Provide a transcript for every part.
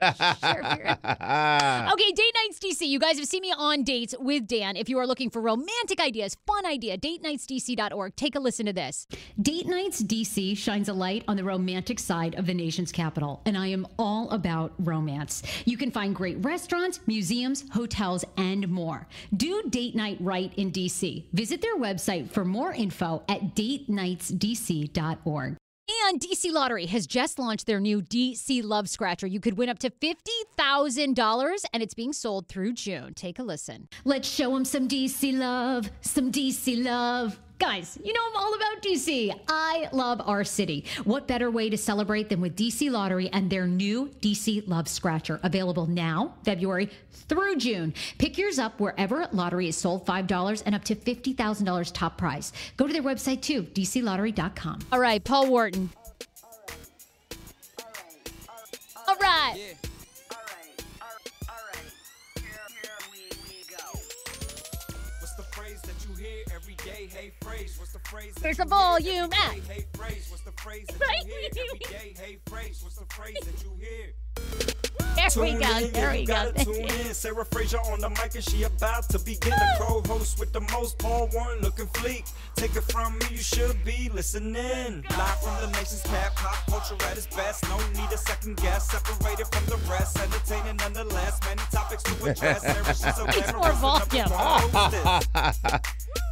Okay, date nights DC. You guys have seen me on dates with Dan. If you are looking for romantic ideas, fun idea, datenightsdc.org. Take a listen to this. Date Nights DC shines a light on the romantic side of the nation's capital, and I am all about romance. You can find great restaurants, museums, hotels, and more. Do date night right in DC. Visit their website for more info at datenightsdc.org. And DC Lottery has just launched their new DC Love Scratcher. You could win up to $50,000 and it's being sold through June. Take a listen. Let's show them some DC love, some DC love. Guys, you know I'm all about DC. I love our city. What better way to celebrate than with DC Lottery and their new DC Love Scratcher, available now, February through June. Pick yours up wherever lottery is sold, $5 and up to $50,000 top prize. Go to their website too, dclottery.com. All right, Paul Wharton. All right. What's There's a volume at. day? Hey, phrase. What's the phrase that you hear every day? Hey, phrase. What's the phrase that you hear? There we go. in, There yeah, we you go. gotta tune in. Sarah Fraser on the mic and she about to begin. The co-host with the most, Paul Wharton looking fleek. Take it from me, you should be listening. Live from the nation's cap, pop culture at its best. No need a second guess, separated from the rest. Entertaining nonetheless, many topics to address. Sarah, she's so It's more the volume. one hostess.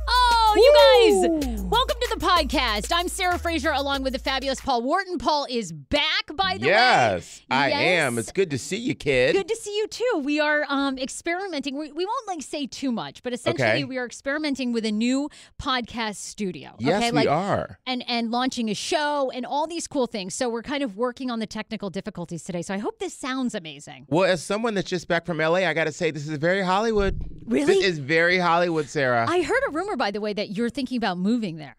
Oh, you guys, welcome to the podcast. I'm Sarah Fraser along with the fabulous Paul Wharton. Paul is back, by the way. Yes, I am. It's good to see you, kid. Good to see you too. We are um, experimenting. We, we won't like say too much, but essentially Okay. we are experimenting with a new podcast studio. yes, okay, we like are. and and launching a show and all these cool things. So we're kind of working on the technical difficulties today. So I hope this sounds amazing. Well, as someone that's just back from LA, I got to say this is very Hollywood. Really? This is very Hollywood, Sarah. I heard a rumor, by the way, that you're thinking about moving there.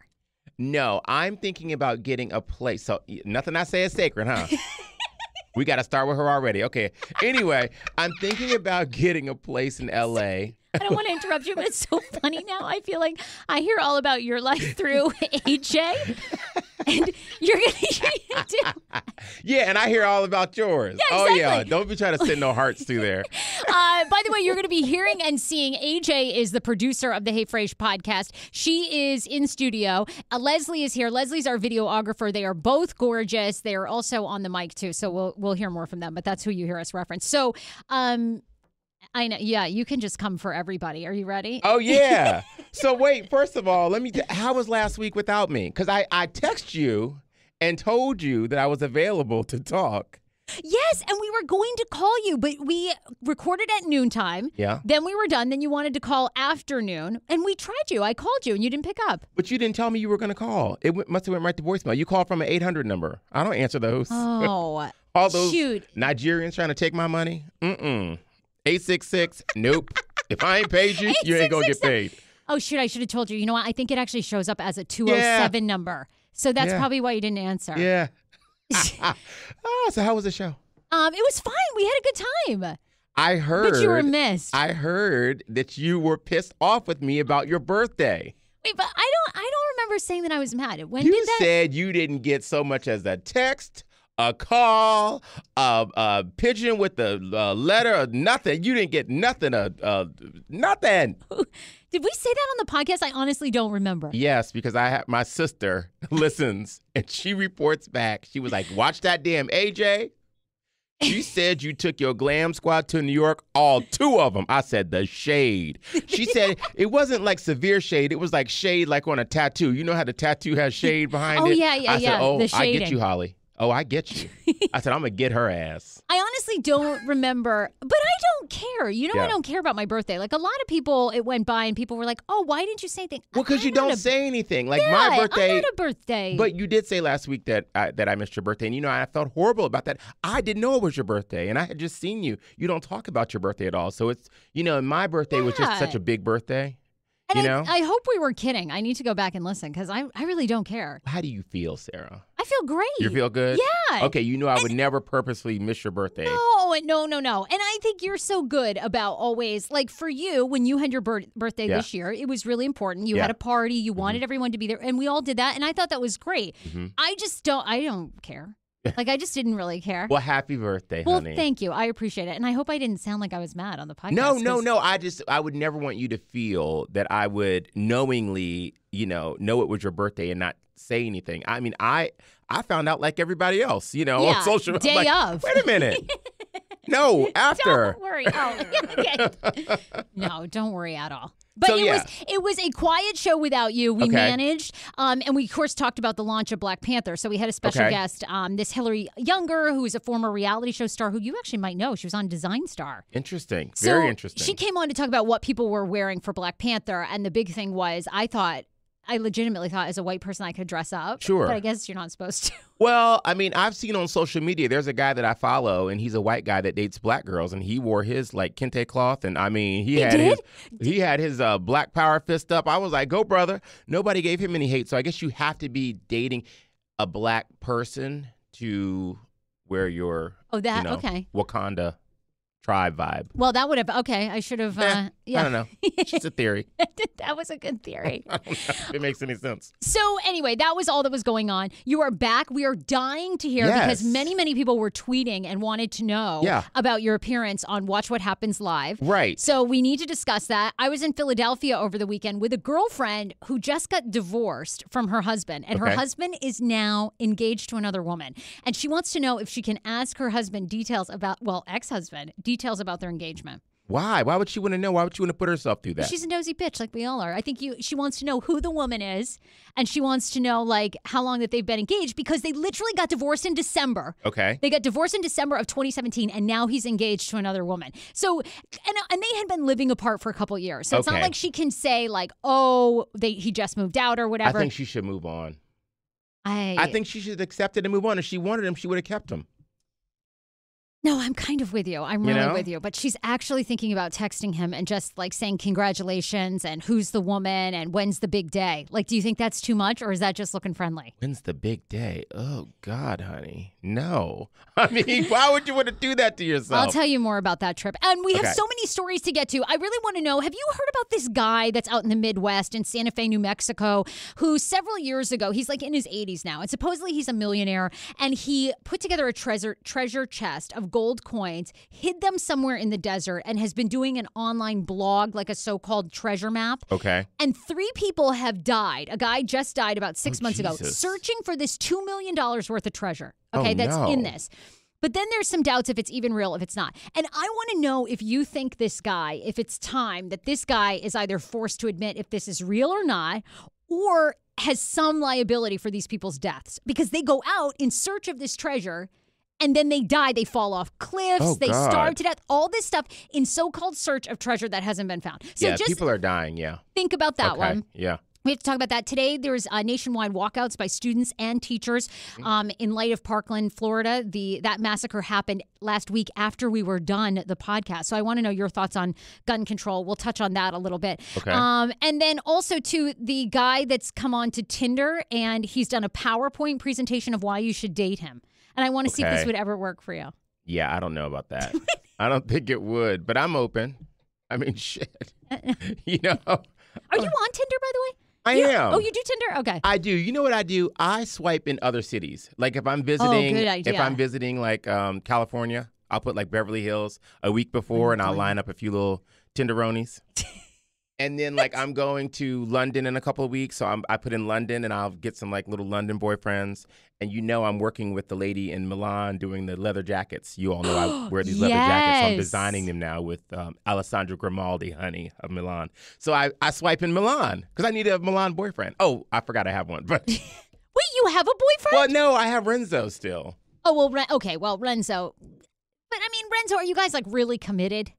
no, I'm thinking about getting a place. So nothing I say is sacred, huh? we got to start with her already. Okay. Anyway, I'm thinking about getting a place in LA. I don't want to interrupt you, but it's so funny now. I feel like I hear all about your life through AJ, and you're gonna do. Yeah, and I hear all about yours. Yeah, Oh yeah, don't be trying to send no hearts through there. Uh, by the way, you're going to be hearing and seeing AJ is the producer of the Hey Frase podcast. She is in studio. Uh, Leslie is here. Leslie's our videographer. They are both gorgeous. They are also on the mic too, so we'll we'll hear more from them. But that's who you hear us reference. So, um, I know. Yeah, you can just come for everybody. Are you ready? Oh yeah. so wait, first of all, let me. T- how was last week without me? Because I I text you and told you that I was available to talk. Yes, and we were going to call you, but we recorded at noontime. Yeah. Then we were done. Then you wanted to call afternoon, and we tried you. I called you, and you didn't pick up. But you didn't tell me you were going to call. It went, must have went right to voicemail. You called from an 800 number. I don't answer those. Oh, All those shoot. Nigerians trying to take my money. Mm-mm. 866. Nope. if I ain't paid you, you ain't gonna get paid. Oh shoot! I should have told you. You know what? I think it actually shows up as a two hundred seven number. So that's Yeah. probably why you didn't answer. Yeah. oh, so how was the show? Um, it was fine. We had a good time, I heard. but you were missed. I heard that you were pissed off with me about your birthday. Wait, but I don't. I don't remember saying that I was mad. When you did that? said you didn't get so much as a text, a call, a, a pigeon with a, uh letter, nothing. You didn't get nothing. Uh, uh, nothing. did we say that on the podcast? I honestly don't remember. Yes, because I have my sister listens and she reports back. She was like, "Watch that damn AJ." She said you took your glam squad to New York, all two of them. I said the shade. She said it wasn't like severe shade. It was like shade, like on a tattoo. You know how the tattoo has shade behind Oh, it. yeah, yeah, I said, yeah, Oh, the I get you, Holly. Oh, I get you. I said I'm gonna get her ass. I honestly don't remember, but I don't care. You know, I don't care about my birthday. Like a lot of people, it went by and people were like, "Oh, why didn't you say anything?" Well, because you don't a- say anything. Like yeah, my birthday. I'm not a birthday. But you did say last week that I, that I missed your birthday, and you know I felt horrible about that. I didn't know it was your birthday, and I had just seen you. You don't talk about your birthday at all, so it's you know my birthday was just such a big birthday. and you I, know I hope we were kidding. I need to go back and listen because I, I really don't care. How do you feel, Sarah? I feel great. You feel good? Yeah. Okay, you know I would never purposely miss your birthday. No, no, no, no. And I think you're so good about always, like for you, when you had your bir- birthday Yeah. this year, it was really important. You Yeah. Mm-hmm. had a party, you wanted everyone to be there, and we all did that. And I thought that was great. Mhm. I just don't, I don't care. Like I just didn't really care. Well, happy birthday, Well, honey. thank you. I appreciate it, and I hope I didn't sound like I was mad on the podcast. No, no, no. I just I would never want you to feel that I would knowingly, you know, know it was your birthday and not say anything. I mean, I I found out like everybody else, you know, Yeah, on social. Day like, of. Wait a minute. no, after. Don't worry. Oh, okay. no, don't worry at all. But So, it yeah. was it was a quiet show without you. We Okay. managed, um, and we of course talked about the launch of Black Panther. So we had a special Okay. guest, um, this Hilari Younger, who is a former reality show star, who you actually might know. She was on Design Star. Interesting. So Very interesting. She came on to talk about what people were wearing for Black Panther, and the big thing was I thought. I legitimately thought as a white person I could dress up. Sure. But I guess you're not supposed to. Well, I mean, I've seen on social media. There's a guy that I follow, and he's a white guy that dates black girls, and he wore his like kente cloth, and I mean, he, He had did? his he had his uh, black power fist up. I was like, go, brother. Nobody gave him any hate, so I guess you have to be dating a black person to wear your Oh, that you know, okay. Wakanda tribe vibe. Well, that would have okay. I should have. Eh, Uh, yeah, I don't know. It's just a theory. that was a good theory. I don't know if it makes any sense. So anyway, that was all that was going on. You are back. We are dying to hear because many, many people were tweeting and wanted to know Yeah. about your appearance on Watch What Happens Live. Right. So we need to discuss that. I was in Philadelphia over the weekend with a girlfriend who just got divorced from her husband, and her husband is now engaged to another woman. And she wants to know if she can ask her husband details about, well, ex-husband details about their engagement. Why? Why would she want to know? Why would she want to put herself through that? She's a nosy bitch, like we all are. I think you. She wants to know who the woman is, and she wants to know like how long that they've been engaged because they literally got divorced in December. okay. They got divorced in December of 2017, and now he's engaged to another woman. So, and and they had been living apart for a couple years. So it's not like she can say like, oh, they he just moved out or whatever. I think she should move on. I, I think she should accept it and move on. If she wanted him, she would have kept him. No, I'm kind of with you. I'm You really know? with you. But she's actually thinking about texting him and just like saying congratulations and who's the woman and when's the big day. Like, do you think that's too much or is that just looking friendly? When's the big day? Oh God, honey, no. I mean, why would you want to do that to yourself? I'll tell you more about that trip. And we have Okay. so many stories to get to. I really want to know have you heard about this guy that's out in the Midwest in Santa Fe, New Mexico, who several years ago, he's like in his 80s now, and supposedly he's a millionaire, and he put together a treasure treasure chest of gold coins, hid them somewhere in the desert, and has been doing an online blog, like a so called treasure map. okay. And three people have died. A guy just died about six Oh, months ago, searching for this $2 million worth of treasure. Oh, Okay, that's in this. But then there's some doubts if it's even real, if it's not. And I want to know if you think this guy, if it's time that this guy is either forced to admit if this is real or not, or has some liability for these people's deaths because they go out in search of this treasure and then they die. They fall off cliffs. Oh, they God. starve to death. All this stuff in so called search of treasure that hasn't been found. So yeah, just people are dying. Yeah. think about that okay. one. Yeah. We have to talk about that today. There's uh, nationwide walkouts by students and teachers um, in light of Parkland, Florida. The that massacre happened last week after we were done the podcast. So I want to know your thoughts on gun control. We'll touch on that a little bit. Okay. Um, and then also to the guy that's come on to Tinder and he's done a PowerPoint presentation of why you should date him. And I want to see if this would ever work for you. Yeah. I don't know about that. I don't think it would, but I'm open. I mean, shit. you know, Are you on Tinder, by the way? I You- am. Oh, you do Tinder? Okay. I do. You know what I do? I swipe in other cities. Like if I'm visiting, good if. I'm visiting like um, California, I'll put like Beverly Hills a week before, and I'll line up a few little tenderonis. And then like I'm going to London in a couple of weeks, so I'm, I put in London, and I'll get some like little London boyfriends. And you know I'm working with the lady in Milan doing the leather jackets. You all know I wear these leather jackets. I'm Yes. designing them now with um, Alessandro Grimaldi, honey of Milan. So I, I swipe in Milan because I need a Milan boyfriend. Oh, I forgot I have one, but Wait, you have a boyfriend? well, no, I have Renzo still. Oh well, Ren- okay. Well, Renzo, but I mean, Renzo, are you guys like really committed?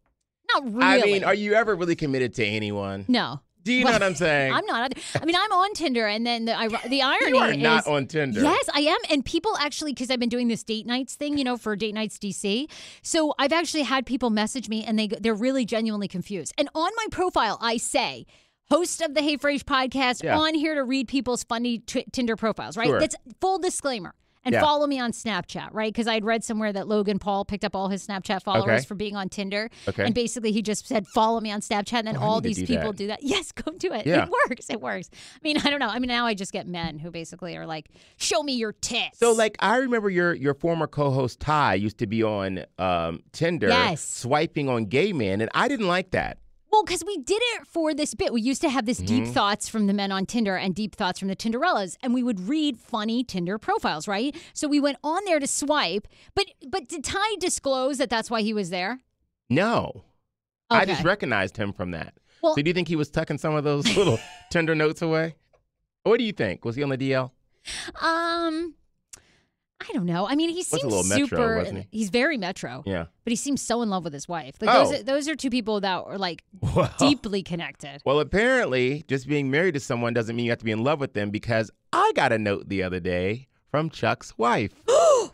Not really. I mean, are you ever really committed to anyone? no. Do you know what I'm saying? I'm not. I mean, I'm on Tinder, and then the the irony you are is not on Tinder. Yes, I am. And people actually, because I've been doing this date nights thing, you know, for Date Nights DC. So I've actually had people message me and they, they're really genuinely confused. And on my profile, I say, host of the Hey Frase podcast, Yeah. on here to read people's funny t- Tinder profiles, right? Sure. That's full disclaimer. And Yeah. follow me on Snapchat, right? Because I'd read somewhere that Logan Paul picked up all his Snapchat followers Okay. for being on Tinder. Okay. And basically, he just said, follow me on Snapchat. And then Oh, all these do people that. do that. Yes, go do it. Yeah. It works. It works. I mean, I don't know. I mean, now I just get men who basically are like, show me your tits. So, like, I remember your your former co-host Ty used to be on um, Tinder, Yes. swiping on gay men, and I didn't like that. Well, because we did it for this bit. We used to have this Mm-hmm. deep thoughts from the men on Tinder and deep thoughts from the Tinderellas, and we would read funny Tinder profiles, right? So we went on there to swipe, but but did Ty disclose that that's why he was there? No, I just recognized him from that. Well- so, do you think he was tucking some of those little Tinder notes away? What do you think? Was he on the DL? Um, I don't know. I mean, he seems metro, super. he? He's very metro, Yeah. but he seems so in love with his wife. Like Oh. those, are, those are two people that are like Well, deeply connected. well, apparently, just being married to someone doesn't mean you have to be in love with them because I got a note the other day from Chuck's wife.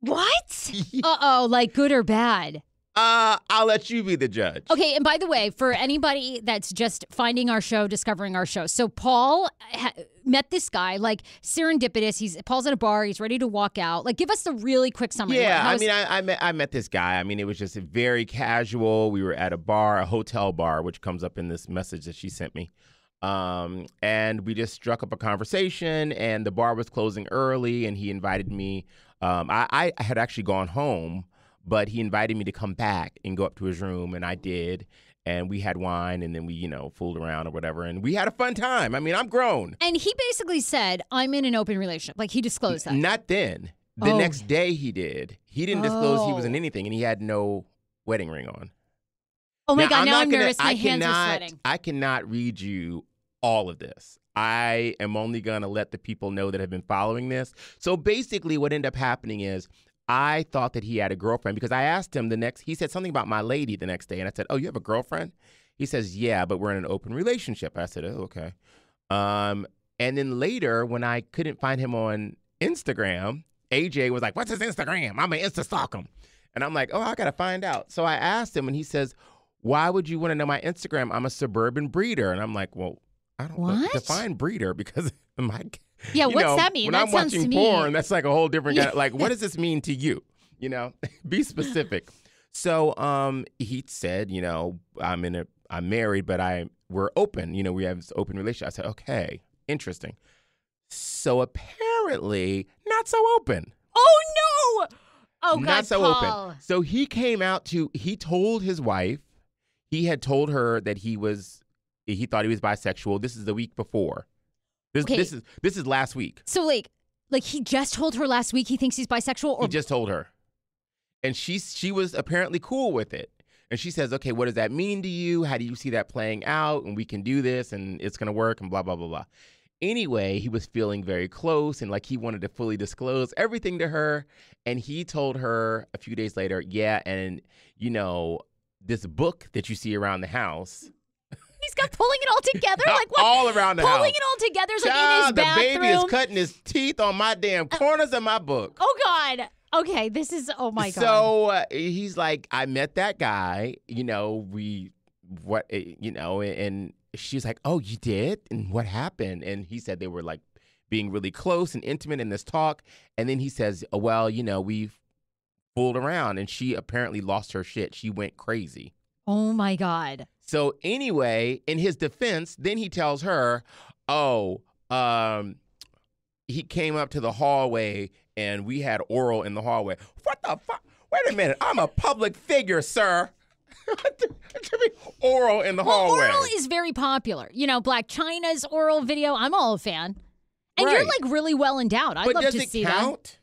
What? uh oh, like good or bad? Uh, I'll let you be the judge. Okay, and by the way, for anybody that's just finding our show, discovering our show, so Paul ha- met this guy like serendipitous. He's Paul's at a bar. He's ready to walk out. Like, give us the really quick summary. Yeah, I was- mean, I, I met I met this guy. I mean, it was just very casual. We were at a bar, a hotel bar, which comes up in this message that she sent me. Um, and we just struck up a conversation. And the bar was closing early, and he invited me. Um, I, I had actually gone home, but he invited me to come back and go up to his room, and I did. And we had wine, and then we, you know, fooled around or whatever, and we had a fun time. I mean, I'm grown. and he basically said, "I'm in an open relationship." Like he disclosed that. Not then. The Oh. next day he did. He didn't disclose he was in Oh. anything, and he had no wedding ring on. oh my god! Now I'm gonna- nervous. My I hands cannot, are sweating. I cannot read you all of this. I am only going to let the people know that have been following this. So basically, what ended up happening is I thought that he had a girlfriend because I asked him the next, he said something about my lady the next day. And I said, Oh, you have a girlfriend? He says, Yeah, but we're in an open relationship. I said, Oh, okay. Um, and then later, when I couldn't find him on Instagram, AJ was like, What's his Instagram? I'm going to Insta stalk him. And I'm like, Oh, I got to find out. So I asked him, and he says, Why would you want to know my Instagram? I'm a suburban breeder. And I'm like, Well, I don't. What? define breeder because my Yeah, what's know, that mean? When That I'm sounds watching porn, that's like a whole different kind of, like, what does this mean to you? You know, be specific. So um, he said, you know, I'm in a, I'm married, but I we're open. You know, we have this open relationship. I said, okay, interesting. So apparently, not so open. oh no! Oh god! not so Paul. open. So he came out to. He told his wife. He had told her that he was. He thought he was bisexual. This is the week before. This Okay. this is this is last week. So like, like he just told her last week he thinks he's bisexual, or He just told her. And she she was apparently cool with it. And she says, "Okay, what does that mean to you? How do you see that playing out? And we can do this and it's going to work and blah blah blah blah." Anyway, he was feeling very close and like he wanted to fully disclose everything to her, and he told her a few days later, "Yeah, and you know, this book that you see around the house, he's got pulling it all together. Like what? all around the pulling house. it all together is like in Child, his the bathroom. baby is cutting his teeth on my damn corners of my book. Oh God. Okay, this is oh my God. So uh, he's like, I met that guy. You know, we what eh, you know, and she's like, Oh, you did? And what happened? And he said they were like being really close and intimate in this talk. And then he says, oh, Well, you know, we've fooled around, and she apparently lost her shit. She went crazy. oh my God. So anyway, in his defense, then he tells her, "Oh, um, he came up to the hallway and we had oral in the hallway. What the fuck? Wait a minute, I'm a public figure, sir. What the- what do you mean oral in the Well, hallway. oral is very popular. You know, Blac Chyna's oral video. I'm all a fan. And you're like really well endowed. I'd but love to it see that.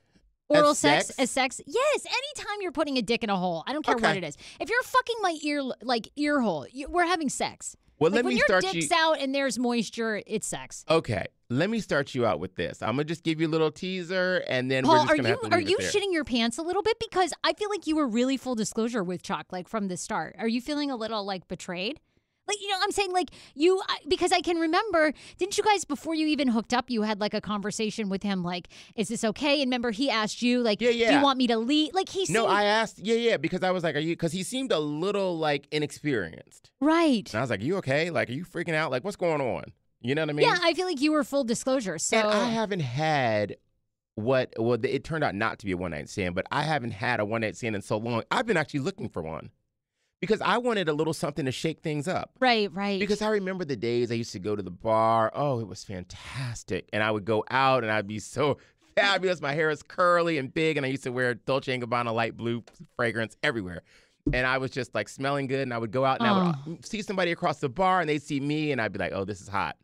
Oral as sex, sex? as sex. Yes, anytime you're putting a dick in a hole, I don't care what it is. If you're fucking my ear, like ear hole, you, we're having sex. Well, like let when me your start dick's you. out and there's moisture, it's sex. Okay, let me start you out with this. I'm gonna just give you a little teaser, and then we're Paul, are you are you shitting your pants a little bit because I feel like you were really full disclosure with Chuck like from the start. Are you feeling a little like betrayed? Like you know, I'm saying like you because I can remember. Didn't you guys before you even hooked up, you had like a conversation with him like, "Is this okay?" And remember, he asked you like, Yeah, yeah. "Do you want me to leave?" Like he No, I asked. Yeah, yeah, because I was like, "Are you?" Because he seemed a little like inexperienced. right. And I was like, "You okay? Like, are you freaking out? Like, what's going on?" You know what I mean? yeah, I feel like you were full disclosure. So and I haven't had what well it turned out not to be a one night stand, but I haven't had a one night stand in so long. I've been actually looking for one because I wanted a little something to shake things up. Right, right. Because I remember the days I used to go to the bar. Oh, it was fantastic. And I would go out and I'd be so fabulous. My hair is curly and big, and I used to wear Dolce & Gabbana light blue fragrance everywhere. And I was just like smelling good, and I would go out and I would uh, see somebody across the bar, and they'd see me, and I'd be like, oh, this is hot.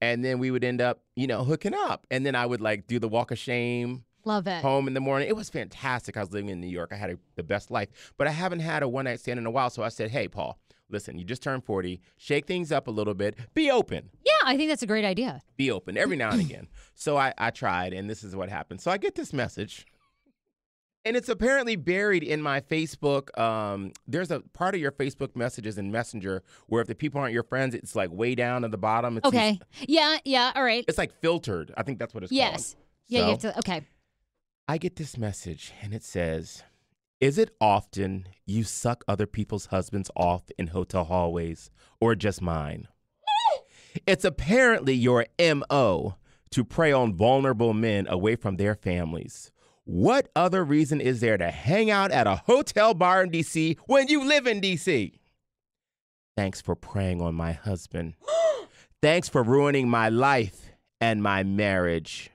And then we would end up, you know, hooking up. And then I would like do the walk of shame Love it. home in the morning. It was fantastic. I was living in New York. I had a, the best life, but I haven't had a one night stand in a while. So I said, hey, Paul, listen, you just turned 40. Shake things up a little bit. Be open. Yeah, I think that's a great idea. Be open every now and again. So I, I tried, and this is what happened. So I get this message. And it's apparently buried in my Facebook. Um, there's a part of your Facebook messages in Messenger where if the people aren't your friends, it's like way down at the bottom. It's Okay. Yeah, yeah, all right. It's like filtered. I think that's what it's called. Yes. Yeah, you have So- to okay. I get this message and it says, Is it often you suck other people's husbands off in hotel hallways or just mine? it's apparently your MO to prey on vulnerable men away from their families. What other reason is there to hang out at a hotel bar in DC when you live in DC? Thanks for preying on my husband. Thanks for ruining my life and my marriage.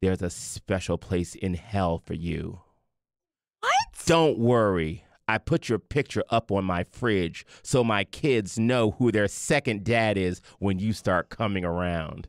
There's a special place in hell for you. What? Don't worry. I put your picture up on my fridge so my kids know who their second dad is when you start coming around.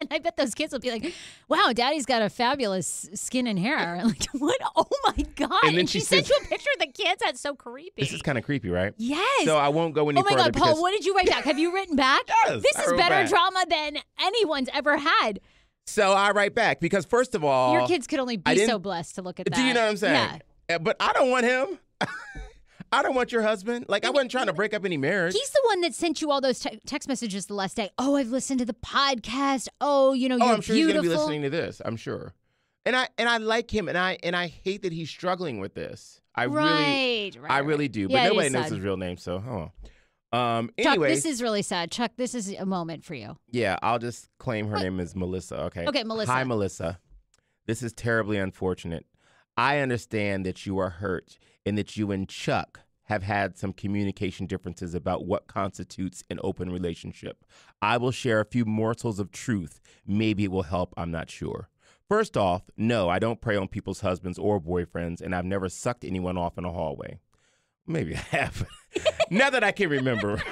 And I bet those kids will be like, "Wow, Daddy's got a fabulous skin and hair." Like, what? Oh my god! And then she, she sent says- you a picture of the kids. That's so creepy. This is kind of creepy, right? yes. So I won't go any oh my god, Paul! What did you write back? Have you written back? Yes, This is better back. drama than anyone's ever had. So I write back because first of all, Your kids could only be so blessed to look at that. Do you know what I'm saying? Yeah. Uh, But I don't want him. I don't want your husband. Like I wasn't trying to break up any marriage. He's the one that sent you all those te- text messages the last day. Oh, I've listened to the podcast. Oh, you know, oh, you're I'm sure beautiful. he's gonna be listening to this. I'm sure. And I and I like him, and I and I hate that he's struggling with this. I really, right, right. I right. really do. But Yeah, nobody knows his real name, so hold on. Um. Chuck, Anyway, this is really sad. Chuck, this is a moment for you. yeah, I'll just claim her name is Melissa. Okay. Okay, Melissa. Hi, Melissa. This is terribly unfortunate. I understand that you are hurt and that you and Chuck have had some communication differences about what constitutes an open relationship. I will share a few morsels of truth. Maybe it will help. I'm not sure. First off, no, I don't prey on people's husbands or boyfriends, and I've never sucked anyone off in a hallway. Maybe I have. now that I can remember,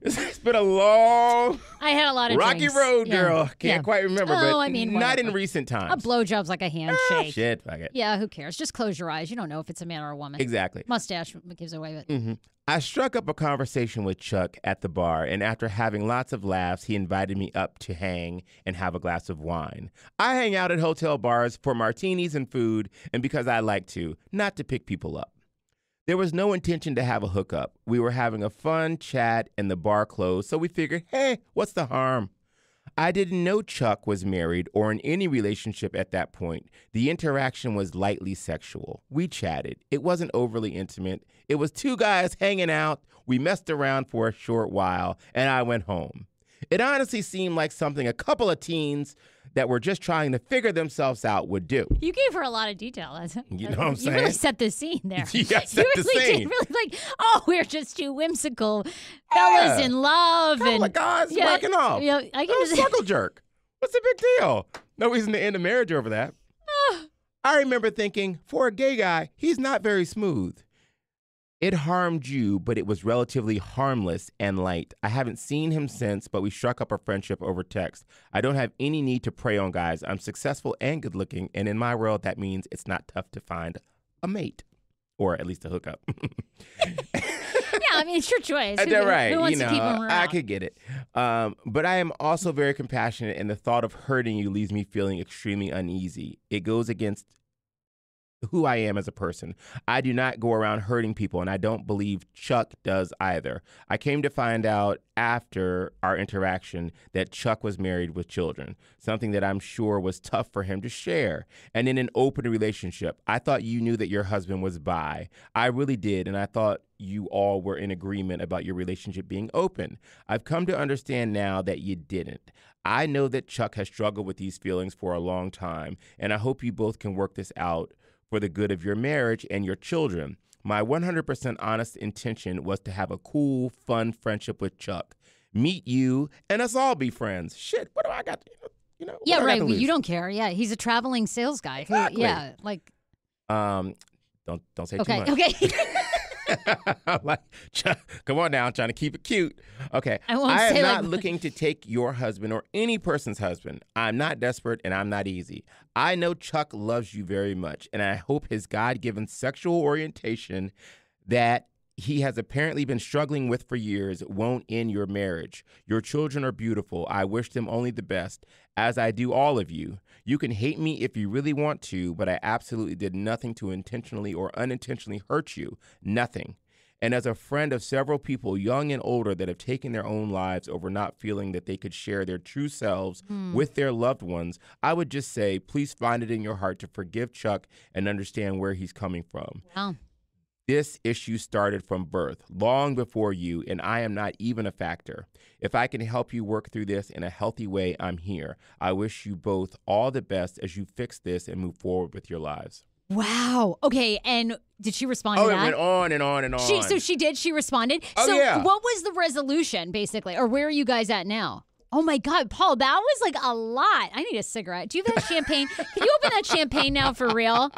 it's been a long, I had a lot of rocky drinks. road, Yeah, girl. Can't yeah. quite remember, Oh, but I mean, not in recent recent A times. blowjob's like a Ah, handshake. shit, fuck it. Yeah, who cares? Just close your eyes. You don't know if it's a man or a woman. Exactly. Mustache gives away with. hmm I struck up a conversation with Chuck at the bar, and after having lots of laughs, he invited me up to hang and have a glass of wine. I hang out at hotel bars for martinis and food, and because I like to, not to pick people up. There was no intention to have a hookup. We were having a fun chat, and the bar closed, so we figured, hey, what's the harm? I didn't know Chuck was married or in any relationship at that point. The interaction was lightly sexual. We chatted. It wasn't overly intimate. It was two guys hanging out. We messed around for a short while, and I went home. It honestly seemed like something a couple of teens that were just trying to figure themselves out would do. You gave her a lot of detail. That's, You know what I'm saying? You really set the scene there. Yeah, set you the scene. did. Really like, oh, we're just two whimsical fellas Yeah. in love Couple and of guys yeah, rocking off. Yeah, I can just. circle jerk. What's the big deal? No reason to end a marriage over that. I remember thinking, for a gay guy, he's not very smooth. It harmed you, but it was relatively harmless and light. I haven't seen him since, but we struck up a friendship over text. I don't have any need to prey on guys. I'm successful and good looking, and in my world, that means it's not tough to find a mate, or at least a hookup. yeah, I mean, it's your choice. Who- They're who wants you to keep know, I could get it. Um, but I am also very compassionate, and the thought of hurting you leaves me feeling extremely uneasy. It goes against who I am as a person. I do not go around hurting people, and I don't believe Chuck does either. I came to find out after our interaction that Chuck was married with children, something that I'm sure was tough for him to share. And in an open relationship, I thought you knew that your husband was bi. I really did, and I thought you all were in agreement about your relationship being open. I've come to understand now that you didn't. I know that Chuck has struggled with these feelings for a long time, and I hope you both can work this out for the good of your marriage and your children. My 100% honest intention was to have a cool, fun friendship with Chuck. Meet you, and us all be friends. Shit, what do I got? You know, Yeah, do I got right. to You don't care. Yeah, he's a traveling sales guy. Who, Exactly. yeah, like Um, don't don't say okay, too much. okay. Like, come on now, I'm trying to keep it cute. Okay. I won't am say, not like- looking to take your husband or any person's husband. I'm not desperate and I'm not easy. I know Chuck loves you very much, and I hope his God given sexual orientation that he has apparently been struggling with for years won't end your marriage. Your children are beautiful. I wish them only the best, as I do all of you. You can hate me if you really want to, but I absolutely did nothing to intentionally or unintentionally hurt you. Nothing. And as a friend of several people, young and older, that have taken their own lives over not feeling that they could share their true selves hmm. with their loved ones, I would just say, please find it in your heart to forgive Chuck and understand where he's coming from. Wow. This issue started from birth, long before you, and I am not even a factor. If I can help you work through this in a healthy way, I'm here. I wish you both all the best as you fix this and move forward with your lives. Wow. Okay. And did she respond Oh, to it that? went on and on and on. She, so she did. She responded. Oh, so yeah. what was the resolution, basically, or where are you guys at now? Oh my God, Paul, that was like a lot. I need a cigarette. Do you have that champagne? Can you open that champagne now for real?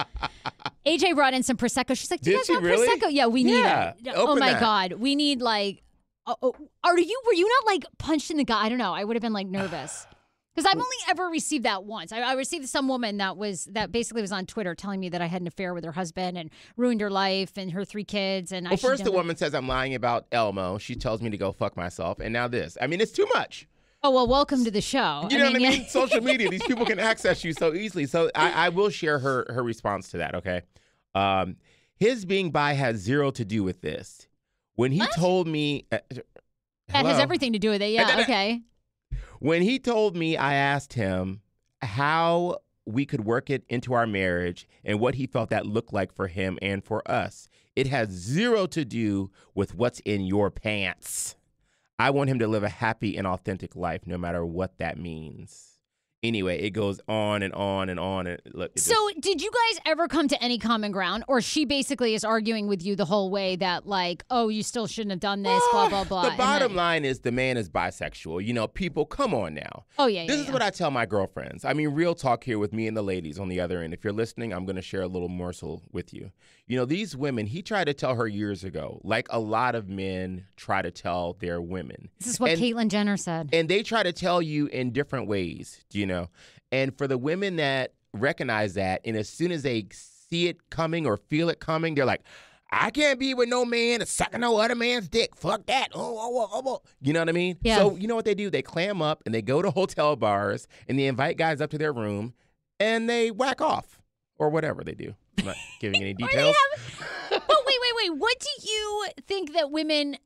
AJ brought in some prosecco. She's like, "Do you Did guys she want really? prosecco? Yeah, we need Yeah, it. Oh open my that. God, we need like. Oh, oh, are you? Were you not like punched in the gut? I don't know. I would have been like nervous. Because I've only ever received that once. I, I received some woman that was that basically was on Twitter telling me that I had an affair with her husband and ruined her life and her three kids. And I Well, should first the never- woman says I'm lying about Elmo. She tells me to go fuck myself, and now this. I mean, it's too much. Oh well, welcome to the show. You know what I yeah. mean? Social media, these people can access you so easily. So I, I will share her her response to that. Okay, um, his being bi has zero to do with this. When he told me, uh, that has everything to do with it. Yeah. Okay. When he told me, I asked him how we could work it into our marriage and what he felt that looked like for him and for us. It has zero to do with what's in your pants. I want him to live a happy and authentic life, no matter what that means. Anyway, it goes on and on and on. And look, So, just- did you guys ever come to any common ground, or she basically is arguing with you the whole way that like, oh, you still shouldn't have done this, blah blah blah. The bottom then- line is the man is bisexual. You know, people, come on now. Oh yeah. This yeah, is yeah. what I tell my girlfriends. I mean, real talk here with me and the ladies on the other end. If you're listening, I'm going to share a little morsel with you. You know, these women, he tried to tell her years ago, like a lot of men try to tell their women. This is what and- Caitlyn Jenner said. And they try to tell you in different ways, do you know. And for the women that recognize that, and as soon as they see it coming or feel it coming, they're like, I can't be with no man that's sucking no other man's dick. Fuck that. Oh, oh, oh, oh, oh. You know what I mean? Yeah. So you know what they do? They clam up and they go to hotel bars and they invite guys up to their room and they whack off or whatever they do. I'm not giving any details. have- oh wait, wait, wait. What do you think that women?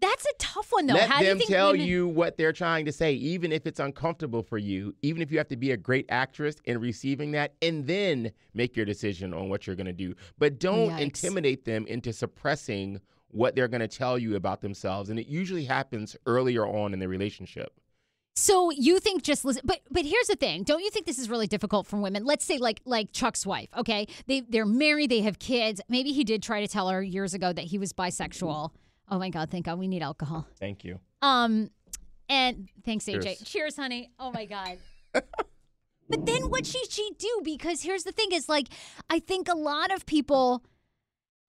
That's a tough one though. Let How do you them think tell women- you what they're trying to say, even if it's uncomfortable for you, even if you have to be a great actress in receiving that, and then make your decision on what you're going to do. But don't Yikes. intimidate them into suppressing what they're going to tell you about themselves. And it usually happens earlier on in the relationship. So you think just listen, but but here's the thing. Don't you think this is really difficult for women? Let's say like like Chuck's wife. Okay, they they're married, they have kids. Maybe he did try to tell her years ago that he was bisexual. Oh my God! Thank God we need alcohol. Thank you. Um, and thanks AJ. Cheers. Cheers, honey. Oh my God. but then what should she do? Because here's the thing: is like I think a lot of people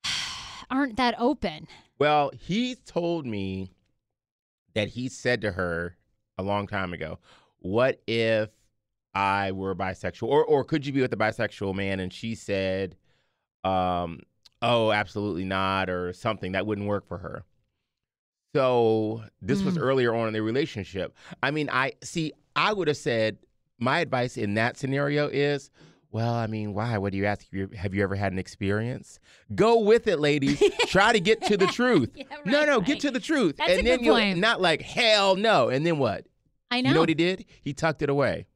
aren't that open. Well, he told me that he said to her a long time ago, "What if I were bisexual, or or could you be with a bisexual man?" And she said, um, "Oh, absolutely not," or something that wouldn't work for her. So this was Mm. earlier on in the relationship. I mean, I see. I would have said my advice in that scenario is. Well, I mean, why? What do you ask? Have you- ever had an experience? Go with it, ladies. Try to get to the truth. Yeah, no, right, no, right. get to the truth. That's a and then good you point. not like hell no. And then what? I know. You know what he did? He tucked it away.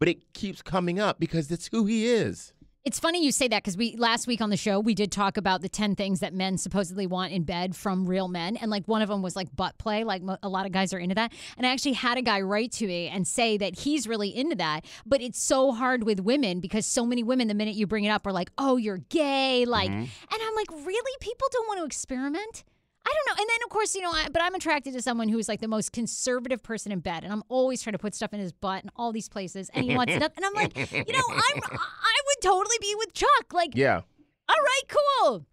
But it keeps coming up because that's who he is. It's funny you say that because we last week on the show we did talk about the ten things that men supposedly want in bed from real men, and like one of them was like butt play. Like mo- a lot of guys are into that, and I actually had a guy write to me and say that he's really into that, but it's so hard with women because so many women, the minute you bring it up, are like, "Oh, you're gay," like, mm-hmm. and I'm like, really? People don't want to experiment. I don't know. And then, of course, you know, I, but I'm attracted to someone who's like the most conservative person in bed, and I'm always trying to put stuff in his butt and all these places, and he wants it up, and I'm like, you know, I'm I totally be with Chuck. Like, Yeah. all right, cool.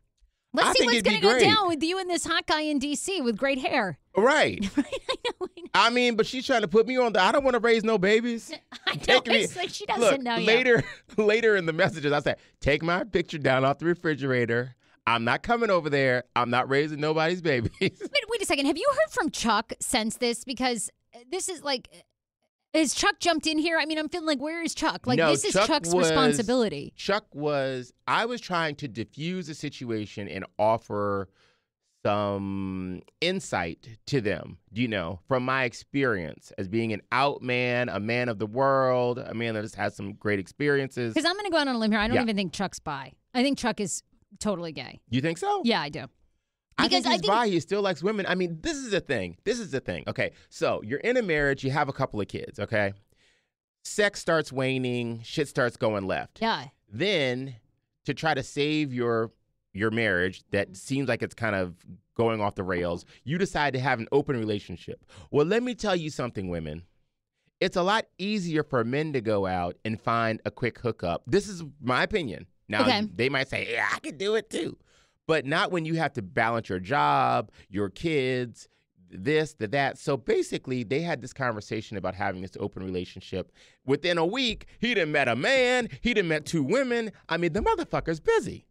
Let's I see what's gonna go great. down with you and this hot guy in D.C. with great hair. Right. I know. I know. I mean, but she's trying to put me on the. I don't want to raise no babies. I know. Take me- It's like she doesn't Look, know yet. later, later in the messages, I said, "Take my picture down off the refrigerator. I'm not coming over there. I'm not raising nobody's babies." Wait, wait a second. Have you heard from Chuck since this? Because this is like, has Chuck jumped in here? I mean, I'm feeling like, where is Chuck? Like, No, this is Chuck Chuck's was- responsibility. Chuck was. I was trying to diffuse the situation and offer some insight to them. Do you know, from my experience as being an out man, a man of the world, a man that has had some great experiences. Because I'm going to go out on a limb here. I don't Yeah. even think Chuck's bi. I think Chuck is totally gay. You think so? Yeah, I do. I Because think I think- bi. He still likes women. I mean, this is the thing. This is the thing. Okay, so you're in a marriage. You have a couple of kids. Okay, sex starts waning. Shit starts going left. Yeah. Then to try to save your your marriage that seems like it's kind of going off the rails, you decide to have an open relationship. Well, let me tell you something, women. It's a lot easier for men to go out and find a quick hookup. This is my opinion. Now, Okay. they might say, yeah, I can do it too. But not when you have to balance your job, your kids, this, the that. So basically, they had this conversation about having this open relationship. Within a week, he done met a man, he done met two women. I mean, the motherfucker's busy.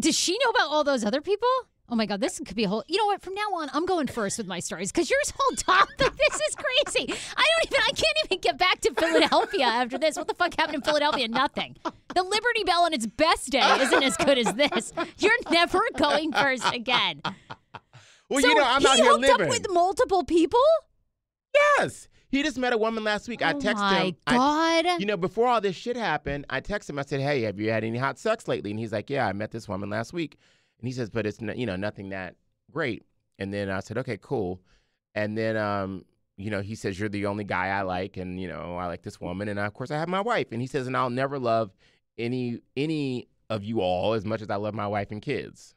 Does she know about all those other people? Oh my God, this could be a whole. You know what? From now on, I'm going first with my stories because yours hold up. this is crazy. I don't even. I can't even get back to Philadelphia after this. What the fuck happened in Philadelphia? Nothing. The Liberty Bell on its best day isn't as good as this. You're never going first again. Well, so you know, I'm he out here hooked living. up with multiple people. yes. He just met a woman last week. I oh texted my him. I- God. you know, before all this shit happened, I texted him. I said, "Hey, have you had any hot sex lately?" And he's like, "Yeah, I met this woman last week." And he says, "But it's you know nothing that great." And then I said, "Okay, cool." And then um, you know, he says, "You're the only guy I like, and you know, I like this woman, and of course, I have my wife." And he says, "And I'll never love any any of you all as much as I love my wife and kids."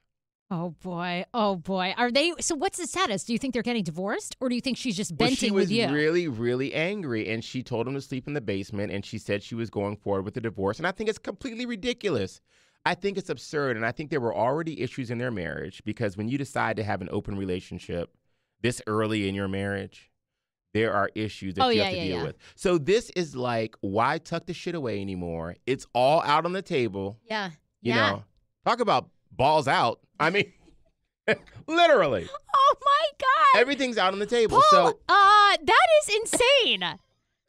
Oh boy. Oh boy. Are they? So what's the status? Do you think they're getting divorced, or do you think she's just Well, venting she was with you? really, really angry, and she told him to sleep in the basement, and she said she was going forward with the divorce. And I think it's completely ridiculous. I think it's absurd, and I think there were already issues in their marriage because when you decide to have an open relationship this early in your marriage, there are issues that Oh, you yeah, have to yeah, deal yeah. with. So this is like, why tuck the shit away anymore? It's all out on the table. yeah. You yeah. know, talk about balls out. I mean, literally, Oh my God. everything's out on the table. Paul, so uh, that is insane.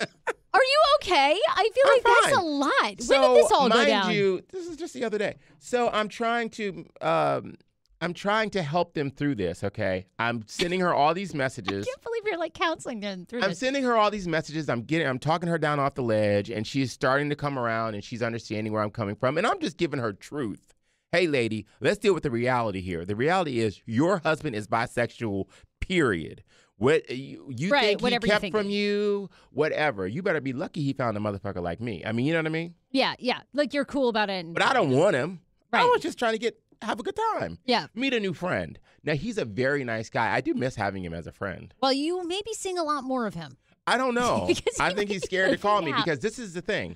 Are you okay? I feel I'm like that's a lot. when did this all go mind down? you, this is just the other day. So I'm trying to, um, I'm trying to help them through this. Okay, I'm sending her all these messages. I can't believe you're like counseling them through this. I'm this. sending her all these messages. I'm getting, I'm talking her down off the ledge, and she's starting to come around, and she's understanding where I'm coming from, and I'm just giving her truth. Hey, lady, let's deal with the reality here. The reality is your husband is bisexual. Period. What eh, you, you Right, think whatever he kept from you, whatever. You better be lucky he found a motherfucker like me. I mean, you know what I mean? yeah, yeah. Like you're cool about it. and- But I don't want him. I was just trying to get have a good time. Yeah. Meet a new friend. Now he's a very nice guy. I do miss having him as a friend. Well, you may be seeing a lot more of him. I don't know. I think he's scared to call me out. because this is the thing.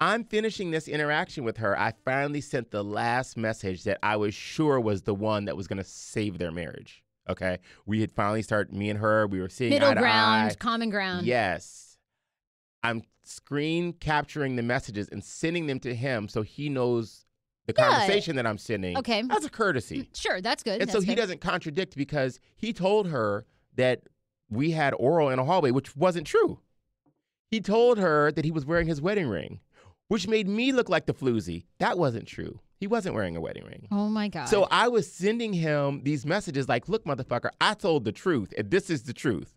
I'm finishing this interaction with her. I finally sent the last message that I was sure was the one that was going to save their marriage. Okay. We had finally started, me and her, we were seeing Middle eye ground, eye. common ground. Yes. I'm screen capturing the messages and sending them to him so he knows the conversation that I'm sending. Okay. As a courtesy. Mm, sure, that's good. And so he good. doesn't contradict because he told her that we had oral in a hallway, which wasn't true. He told her that he was wearing his wedding ring, which made me look like the floozy. That wasn't true. He wasn't wearing a wedding ring. Oh my God. So I was sending him these messages like, look, motherfucker, I told the truth, and this is the truth.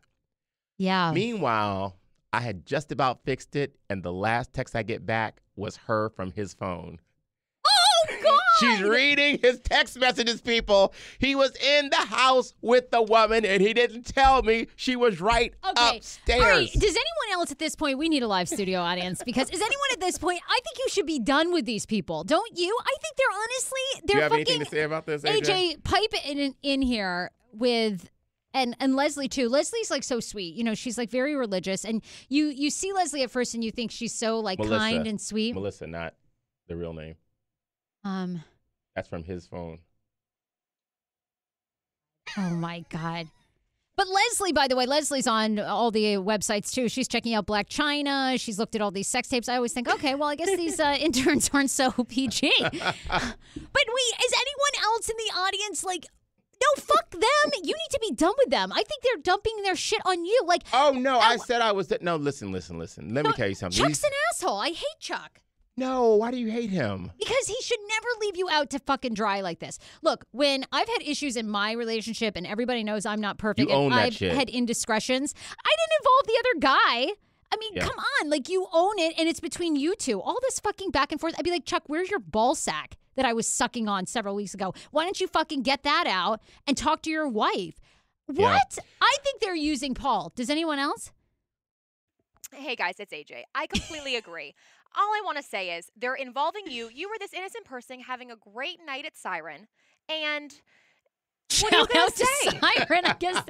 yeah. Meanwhile, I had just about fixed it, and the last text I get back was her from his phone. She's reading his text messages, people. He was in the house with the woman and he didn't tell me she was right Okay. upstairs. All right. Does anyone else at this point? We need a live studio audience because is anyone at this point? I think you should be done with these people, don't you? I think they're honestly they're you have fucking anything to say about this, AJ? AJ. Pipe in in here with. And and Leslie too. Leslie's like so sweet. You know, she's like very religious. And you you see Leslie at first and you think she's so like Melissa. kind and sweet. Melissa, not the real name. Um That's from his phone. Oh my God. But Leslie, by the way, Leslie's on all the websites too. She's checking out Blac Chyna. She's looked at all these sex tapes. I always think, okay, well, I guess these uh, interns aren't so PG. but wait, is anyone else in the audience like, no, fuck them. You need to be done with them. I think they're dumping their shit on you. Like, Oh no, I said I was. No, listen, listen, listen. Let me tell you something. Chuck's These- an asshole. I hate Chuck. No, why do you hate him? Because he should never leave you out to fucking dry like this. Look, when I've had issues in my relationship and everybody knows I'm not perfect You own and that I've shit. had indiscretions, I didn't involve the other guy. I mean, Yeah. come on. Like, you own it and it's between you two. All this fucking back and forth. I'd be like, Chuck, where's your ball sack that I was sucking on several weeks ago? Why don't you fucking get that out and talk to your wife? Yeah. What? I think they're using Paul. Does anyone else? Hey guys, it's AJ. I completely agree. All I want to say is they're involving you. You were this innocent person having a great night at Siren, and What are you Shout gonna to say? Siren, I guess.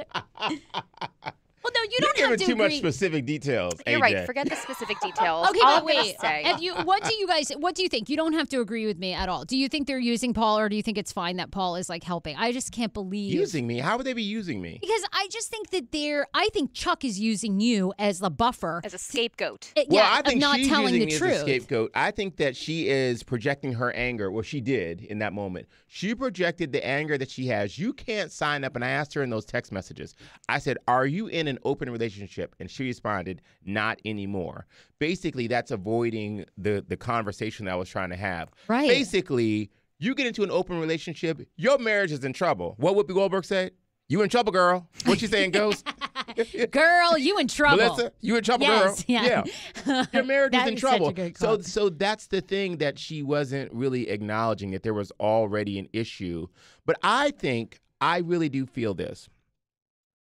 Well, no, you You're don't have giving to too much specific details. you're AJ. right. Forget the specific details. Okay, All but wait. say. Have you? What do you guys? What do you think? You don't have to agree with me at all. Do you think they're using Paul, or do you think it's fine that Paul is like helping? I just can't believe Using me? How would they be using me? because I just think that they're. I think Chuck is using you as the buffer. as a scapegoat. Well, yeah, I think of not she's telling using the me truth. as a scapegoat. I think that she is projecting her anger. Well, she did in that moment. She projected the anger that she has. You can't sign up, and I asked her in those text messages. I said, "Are you in an open relationship?" And she responded, "Not anymore." Basically, that's avoiding the the conversation that I was trying to have. Right. Basically, you get into an open relationship, your marriage is in trouble. What Whoopi Goldberg said? You in trouble, girl. What she saying, Ghost? Girl, you in trouble. Melissa, you in trouble, Yes, girl. yeah. Your marriage is in is trouble. So so that's the thing that she wasn't really acknowledging that there was already an issue. But I think I really do feel this.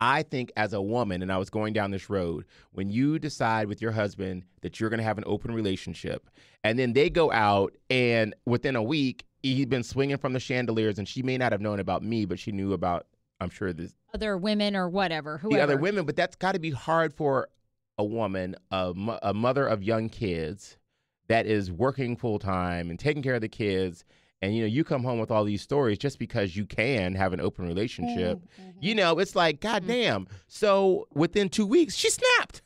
I think as a woman, and I was going down this road, when you decide with your husband that you're going to have an open relationship, and then they go out, and within a week, he'd been swinging from the chandeliers, and she may not have known about me, but she knew about, I'm sure, this, Other women or whatever, whoever. the other women, but that's got to be hard for a woman, a, a mother of young kids that is working full time and taking care of the kids. And you know, you come home with all these stories just because you can have an open relationship. Mm-hmm. You know, it's like, God damn. So within two weeks, she snapped.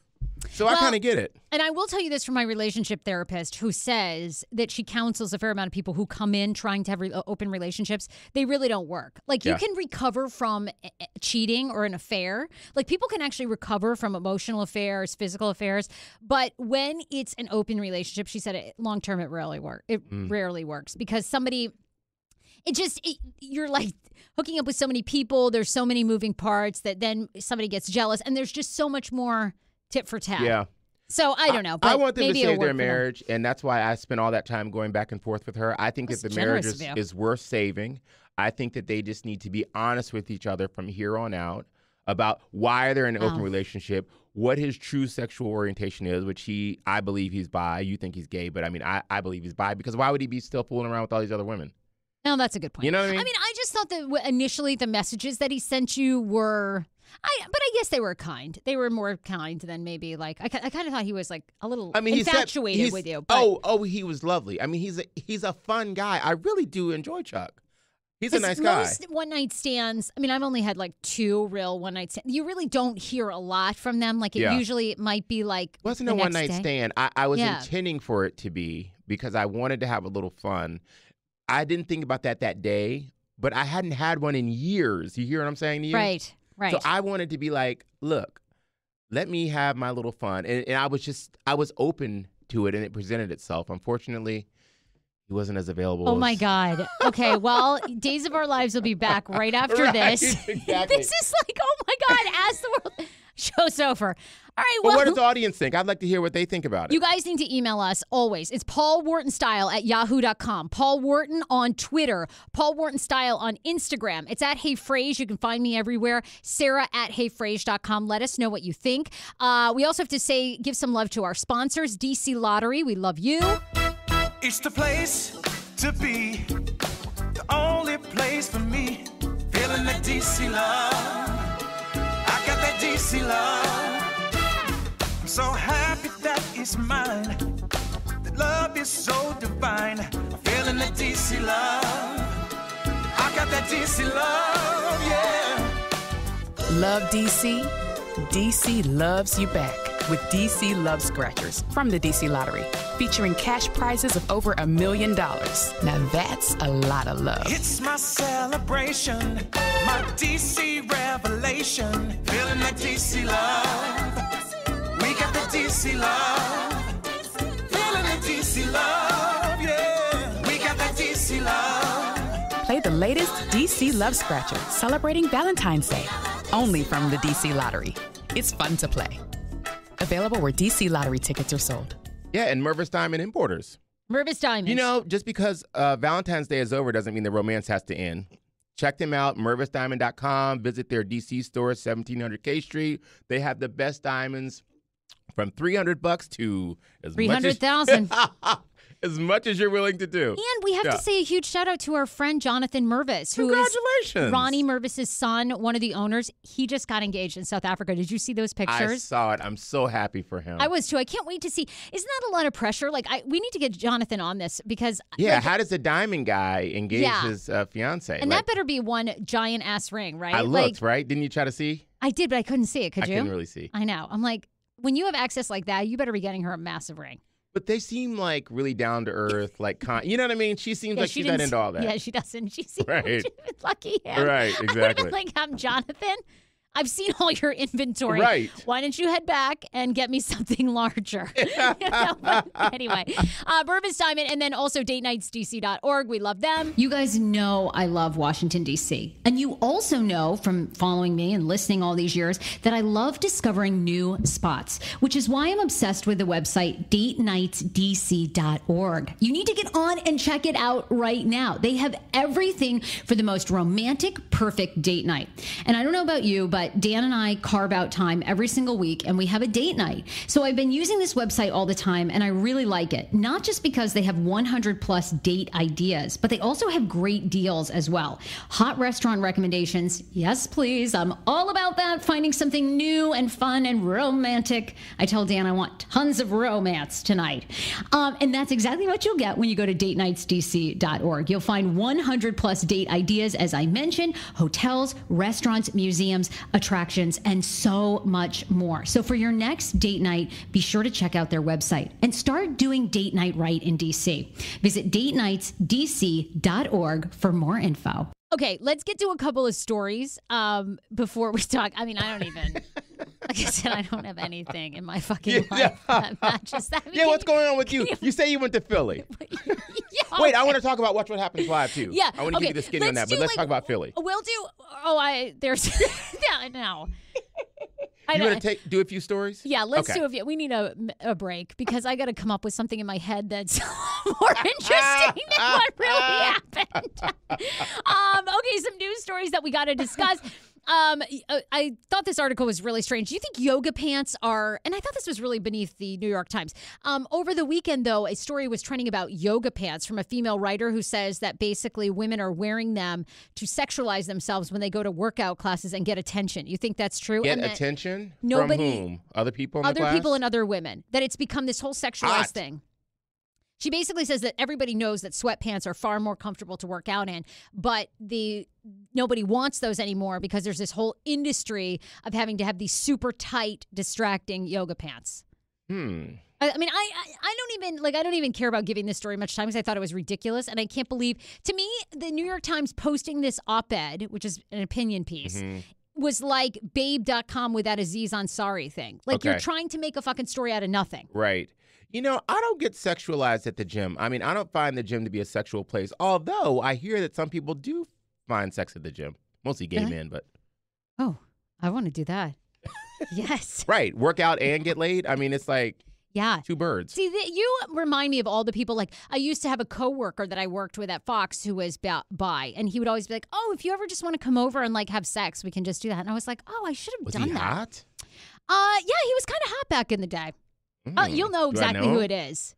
So I kind of get it. And I will tell you this from my relationship therapist, who says that she counsels a fair amount of people who come in trying to have re- uh, open relationships. They really don't work. Like you Yeah. can recover from uh, uh, cheating or an affair. Like people can actually recover from emotional affairs, physical affairs. But when it's an open relationship, she said, it, long term, it rarely work. It Mm. rarely works because somebody. It just it, you're like hooking up with so many people. There's so many moving parts that then somebody gets jealous, and there's just so much more tit for tat. Yeah. So I don't know. But I want them to save their work for them. marriage, and that's why I spent all that time going back and forth with her. I think That's that the marriage is, is worth saving. I think that they just need to be honest with each other from here on out about why they're in an open Wow. relationship, what his true sexual orientation is, which he, I believe he's bi. You think he's gay, but I mean, I, I believe he's bi because why would he be still fooling around with all these other women? No, that's a good point. You know what I mean? I mean, I just thought that initially the messages that he sent you were, I, but I guess they were kind. They were more kind than maybe like I, I kind of thought he was like a little I mean, infatuated he's- with you. But Oh, oh, he was lovely. I mean, he's a, he's a fun guy. I really do enjoy Chuck. He's a nice guy. Most one night stands. I mean, I've only had like two real one night stands. You really don't hear a lot from them. Like it Yeah. usually might be like wasn't a one night day. stand. I, I was Yeah. intending for it to be because I wanted to have a little fun. I didn't think about that that day, but I hadn't had one in years. You hear what I'm saying to you? Right, right. So I wanted to be like, look, let me have my little fun, and, and I was just I was open to it, and it presented itself. Unfortunately, he wasn't as available. Oh my God. Okay. Well, Days of Our Lives will be back right after Right, this. exactly. this is like, oh my God, ask the world. Show's over. All right, But well, what does the audience think? I'd like to hear what they think about it. you guys need to email us always. It's Paul Wharton Style at yahoo.com. Paul Wharton on Twitter. Paul Wharton Style on Instagram. It's at Hey Frase. You can find me everywhere. Sarah at heyfrase.com. Let us know what you think. Uh, we also have to say, give some love to our sponsors, DC Lottery. We love you. It's the place to be, the only place for me. Feeling that DC love. I got that DC love. I'm so happy that it's mine. The love is so divine. I'm feeling that DC love. I got that DC love, yeah. Love DC? DC loves you back with DC Love Scratchers from the DC Lottery, featuring cash prizes of over a million dollars. Now that's a lot of love. It's my celebration, my DC revelation. Feeling that DC love. We got the DC love. Feeling the DC love, yeah. We got that DC love. Play the latest DC Love Scratcher celebrating Valentine's Day, only from the DC Lottery. It's fun to play. Available where DC Lottery tickets are sold. yeah, and Mervis Diamond Importers. Mervis Diamond. You know, just because uh, Valentine's Day is over doesn't mean the romance has to end. Check them out, mervisdiamond.com. Visit their DC store, 1700 K Street. They have the best diamonds from 300 bucks to as much as- 300,000. as much as you're willing to do. And we have Yeah. to say a huge shout out to our friend Jonathan Mervis, who Congratulations. Ronnie Mervis's son, one of the owners. He just got engaged in South Africa. Did you see those pictures? I saw it. I'm so happy for him. I was too. I can't wait to see. Isn't that a lot of pressure? Like, I we need to get Jonathan on this because yeah, like, how does a diamond guy engage Yeah. his uh, fiance? and Like, that better be one giant ass ring, right? I like looked, right? Didn't you try to see? I did, but I couldn't see it. Could I you? couldn't really see. I know. I'm like, when you have access like that, you better be getting her a massive ring. But they seem like really down to earth, like con- you know what I mean. She seems like she she's not into all that. Yeah, she doesn't. She seems Right. lucky. Him. Right, I would have exactly. like, I'm Jonathan. I've seen all your inventory. Right. Why don't you head back and get me something larger? You know? Anyway, uh, Mervis Diamond, and then also datenightsdc.org. We love them. You guys know I love Washington, D.C. And you also know from following me and listening all these years that I love discovering new spots, which is why I'm obsessed with the website datenightsdc.org. You need to get on and check it out right now. They have everything for the most romantic, perfect date night. And I don't know about you, but Dan and I carve out time every single week and we have a date night. So I've been using this website all the time and I really like it. Not just because they have 100 plus date ideas, but they also have great deals as well. Hot restaurant recommendations. Yes, please. I'm all about that. Finding something new and fun and romantic. I tell Dan I want tons of romance tonight. Um, and that's exactly what you'll get when you go to datenightsdc.org. You'll find 100 plus date ideas, as I mentioned, hotels, restaurants, museums, attractions, and so much more. So for your next date night, be sure to check out their website and start doing date night right in DC. Visit datenightsdc.org for more info. Okay, let's get to a couple of stories um, before we talk. I mean, I don't even, like I said, I don't have anything in my fucking Yeah. life that matches that. Yeah, what's going on with you? You say you went to Philly. Yeah, Wait, I want to talk about Watch What Happens Live too. Yeah, I want to okay, give you the skinny on let's that, but do, let's like, talk about Philly. We'll do. Oh, I there's. yeah, no. I You want to take do a few stories? Yeah, let's Okay. do a few. We need a, a break because I got to come up with something in my head that's more interesting than what really happened. um, okay, some news stories that we got to discuss. Um, uh, I thought this article was really strange. Do you think yoga pants are? And I thought this was really beneath the New York Times. Um, over the weekend, though, a story was trending about yoga pants from a female writer who says that basically women are wearing them to sexualize themselves when they go to workout classes and get attention. You think that's true? Get And attention nobody- from whom? Other people in the other class? people and other women that it's become this whole sexualized Hot. thing she basically says that everybody knows that sweatpants are far more comfortable to work out in but the nobody wants those anymore because there's this whole industry of having to have these super tight distracting yoga pants Hmm. I I mean, I, I I don't even like I don't even care about giving this story much time because I thought it was ridiculous, and I can't believe. To me, the New York Times posting this op-ed, which is an opinion piece, Mm-hmm. was like Babe.com with that Aziz Ansari thing. Like you're trying to make a fucking story out of nothing. Right. You know, I don't get sexualized at the gym. I mean, I don't find the gym to be a sexual place, although I hear that some people do find sex at the gym. Mostly gay Really? men, but Oh, I want to do that. Yes. right. Work out and get laid. I mean, it's like Yeah. two birds. See, th- you remind me of all the people. Like, I used to have a coworker that I worked with at Fox who was ba- bi, and he would always be like, "Oh, if you ever just want to come over and like have sex, we can just do that." And I was like, "Oh, I should have Was done he that." hot? Uh, yeah, he was kind of hot back in the day. Oh, Mm. you'll know exactly know who it is.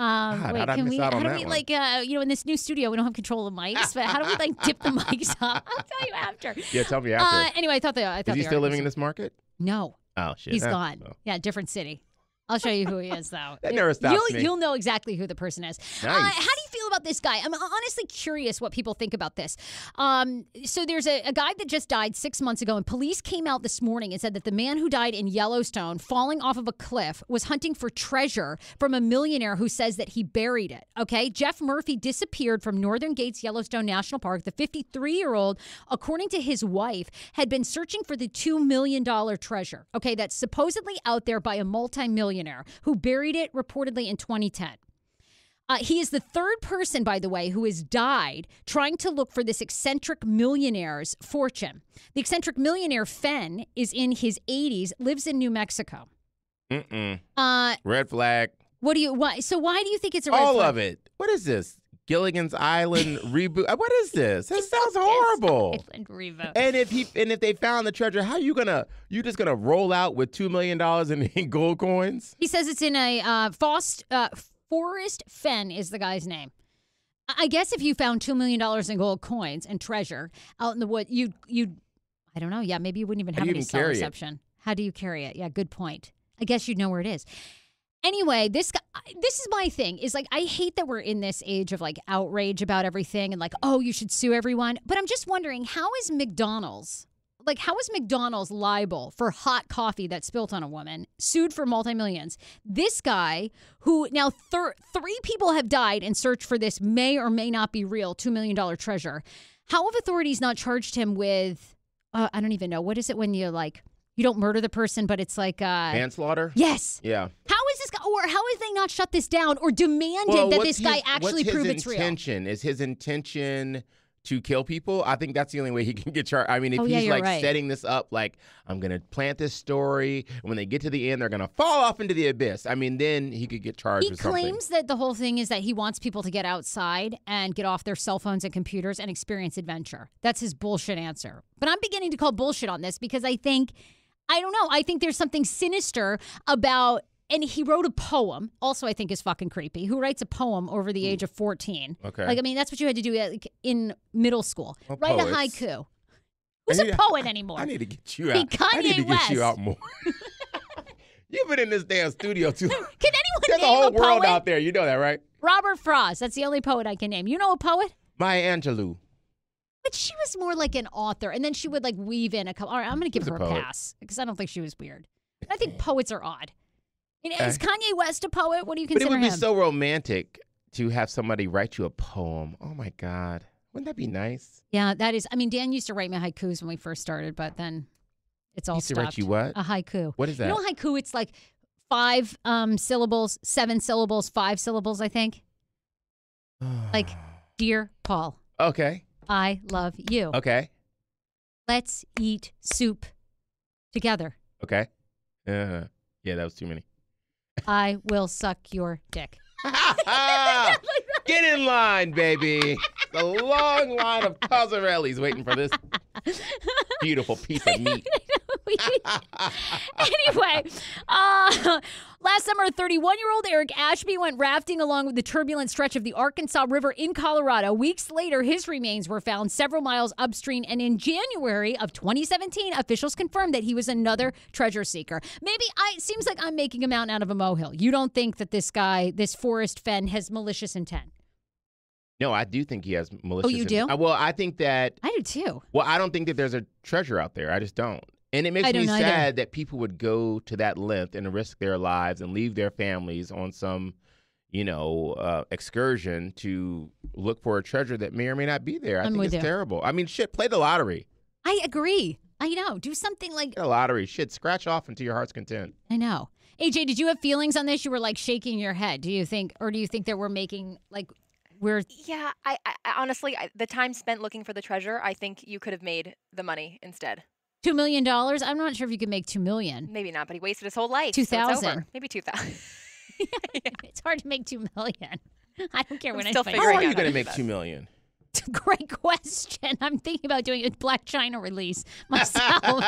Um, God, wait, can we? How do we one? like? Uh, you know, in this new studio, we don't have control of mics, but how do we like dip the mics up? I'll tell you after. Yeah, tell me after. Uh, anyway, I thought that I thought Is he the still living in this market? No, Oh shit. he's Huh? gone. Oh. Yeah, different city. I'll show you who he is, though. That never stops you'll, me. You'll know exactly who the person is. Uh, Nice. how do you feel about this guy? I'm honestly curious what people think about this. Um, so there's a, a guy that just died six months ago, and police came out this morning and said that the man who died in Yellowstone, falling off of a cliff, was hunting for treasure from a millionaire who says that he buried it. Okay, Jeff Murphy disappeared from Northern Gates Yellowstone National Park. The 53 year old, according to his wife, had been searching for the two million dollar treasure. Okay, that's supposedly out there by a who buried it reportedly in 2010. Uh, he is the third person, by the way, who has died trying to look for this eccentric millionaire's fortune. The eccentric millionaire Fenn is in his 80s, lives in New Mexico. Mm-mm. Uh, Red flag. what do you? Why? So why do you think it's a red All flag? of it. What is this? Gilligan's Island reboot. Uh, What is this? That sounds horrible. Island reboot. And if he and if they found the treasure, how are you gonna you just gonna roll out with two million dollars in, in gold coins? He says it's in a uh, Fost, uh, Forrest Fenn is the guy's name. I guess if you found two million dollars in gold coins and treasure out in the wood, you you, I don't know. Yeah, maybe you wouldn't even have any cell carry it? reception. How do you carry it? Yeah, good point. I guess you'd know where it is. Anyway, this guy, this is my thing. Is like I hate that we're in this age of like outrage about everything and like oh you should sue everyone. But I'm just wondering how is McDonald's like how is McDonald's liable for hot coffee that spilt on a woman, sued for multi-millions? This guy who now thir- three people have died in search for this may or may not be real 2 million dollar treasure. How have authorities not charged him with uh, I don't even know. What is it when you like you don't murder the person but it's like uh Manslaughter. Yes. Yeah. How is this guy or how have they not shut this down or demanded Well, that this guy his- actually prove his it's real? intention? Is his intention to kill people? I think that's the only way he can get charged. I mean, if Oh, yeah, he's like right. setting this up, like I'm gonna plant this story, and when they get to the end, they're gonna fall off into the abyss. I mean, then he could get charged He with something. claims that the whole thing is that he wants people to get outside and get off their cell phones and computers and experience adventure. That's his bullshit answer. But I'm beginning to call bullshit on this because I think, I don't know, I think there's something sinister about. And he wrote a poem, also, I think is fucking creepy. Who writes a poem over the hmm. age of 14? Okay. Like, I mean, that's what you had to do like, in middle school. Well, Write poets. a haiku. Who's I a poet anymore? I need to get you out. Be out. I need to Kanye get you out more. You've been in this damn studio too. Can anyone There's a whole a world out there. You know that, right? Robert Frost. That's the only poet I can name. You know a poet? Maya Angelou. But she was more like an author, and then she would like weave in a couple. All right, I'm going to give her a a pass because I don't think she was weird. I think poets are odd. You know, Okay. Is Kanye West a poet? What do you consider But it would be him? so romantic to have somebody write you a poem. Oh my God. Wouldn't that be nice? yeah, that is. I mean, Dan used to write me haikus when we first started, but then it's all He used to stopped. write you what? A haiku. What is that? You know, haiku. It's like five um, syllables, seven syllables, five syllables. I think. Like, dear Paul, okay. I love you. Okay. Let's eat soup together. Okay. Uh, yeah, that was too many. I will suck your dick. Get in line, baby. The long line of Cosarellis waiting for this beautiful piece of meat. anyway, uh, last summer, 31 year old Eric Ashby went rafting along with the turbulent stretch of the Arkansas River in Colorado. Weeks later, his remains were found several miles upstream. And in January of 2017, officials confirmed that he was another treasure seeker. Maybe I, it seems like I'm making a mountain out of a molehill. You don't think that this guy, this Forrest Fenn, has malicious intent? No, I do think he has malicious. Oh, you do? Uh, Well, I think that. I do too. Well, I don't think that there's a treasure out there. I just don't. And it makes I don't me either. sad that people would go to that length and risk their lives and leave their families on some, you know, uh, excursion to look for a treasure that may or may not be there. I I'm think it's you. terrible. I mean, shit, play the lottery. I agree. I know. Do something like Get a lottery. Shit, scratch off until your heart's content. I know. AJ, did you have feelings on this? You were like shaking your head. Do you think, or do you think that we're making like we're Yeah, I, I I- honestly, I, the time spent looking for the treasure, I think you could have made the money instead. Two million dollars. I'm not sure if you can make two million. Maybe not, but he wasted his whole life. so it's over. 2,000. Maybe 2,000. it's hard to make two million. I don't care when I'm when still I How are you going to make do two that. million? Great question. I'm thinking about doing a Blac Chyna release myself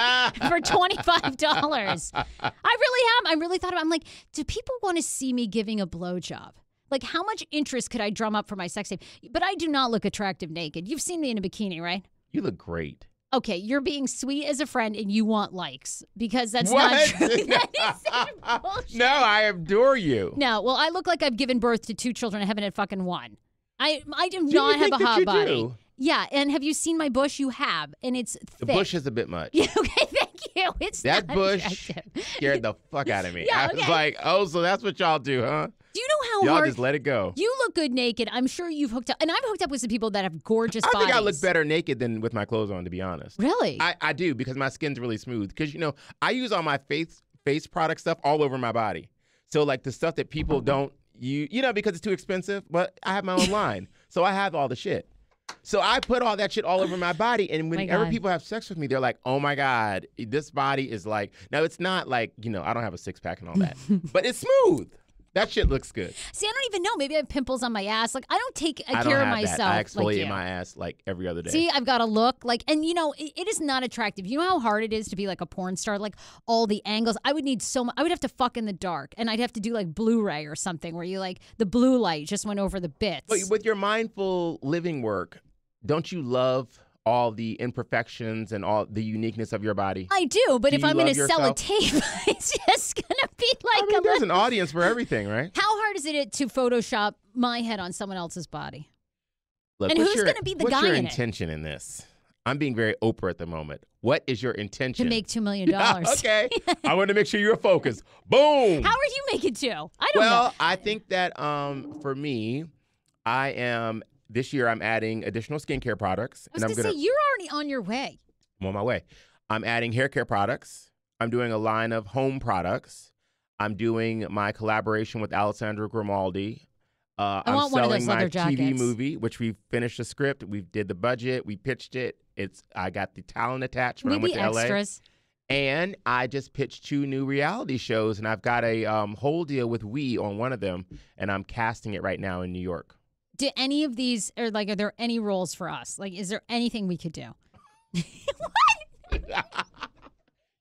for twenty five dollars. I really am. I really thought about. I'm like, do people want to see me giving a blowjob? Like, how much interest could I drum up for my sex tape? But I do not look attractive naked. You've seen me in a bikini, right? You look great. Okay, you're being sweet as a friend, and you want likes because that's what? not true. that no, I adore you. No, well, I look like I've given birth to two children. I haven't had fucking one. I I do you not have a hot body. do? Yeah, and have you seen my bush? You have, and it's The bush is a bit much. Yeah, okay, thank you. It's That bush attractive. Scared the fuck out of me. Yeah, I was like, oh, so that's what y'all do, huh? Do you know how Y'all hard just let it go. you look good naked? I'm sure you've hooked up, and I've hooked up with some people that have gorgeous bodies. I bodies. think I look better naked than with my clothes on, to be honest. Really? I, I do because my skin's really smooth. Because you know, I use all my face face product stuff all over my body. So like the stuff that people don't you you know because it's too expensive. But I have my own line, so I have all the shit. So I put all that shit all over my body, and whenever God. people have sex with me, they're like, "Oh my god, this body is like." Now it's not like you know I don't have a six pack and all that, but it's smooth. That shit looks good. See, I don't even know. Maybe I have pimples on my ass. Like I don't take I care of have myself. that. I exfoliate like you. my ass like every other day. See, I've got a look like, and you know, it, it is not attractive. You know how hard it is to be like a porn star, like all the angles. I would need so much. I would have to fuck in the dark, and I'd have to do like Blu-ray or something where you like the blue light just went over the bits. But with your mindful living work, don't you love all the imperfections and all the uniqueness of your body? I do, but Do if I'm going to sell a tape, it's just gonna be like I mean, a there's an audience for everything, right? How hard is it to Photoshop my head on someone else's body? Look, And who's gonna be the what's guy your in it? intention in this? I'm being very Oprah at the moment. What is your intention? To make two million dollars. okay, I want to make sure you're focused. Boom. How are you making two? I don't well, know. I think that um, for me, I am this year. I'm adding additional skincare products, I was and I'm gonna say you're already on your way. I'm on my way. I'm adding hair care products. I'm doing a line of home products. I'm doing my collaboration with Alessandro Grimaldi. Uh, I am want one of selling those my leather TV movie, which we finished the script. We did the budget. We pitched it. It's I got the talent attached when I Maybe went to LA. extras. And I just pitched two new reality shows, and I've got a um, whole deal with We on one of them, and I'm casting it right now in New York. Do any of these, or like, are there any roles for us? Like, is there anything we could do? What?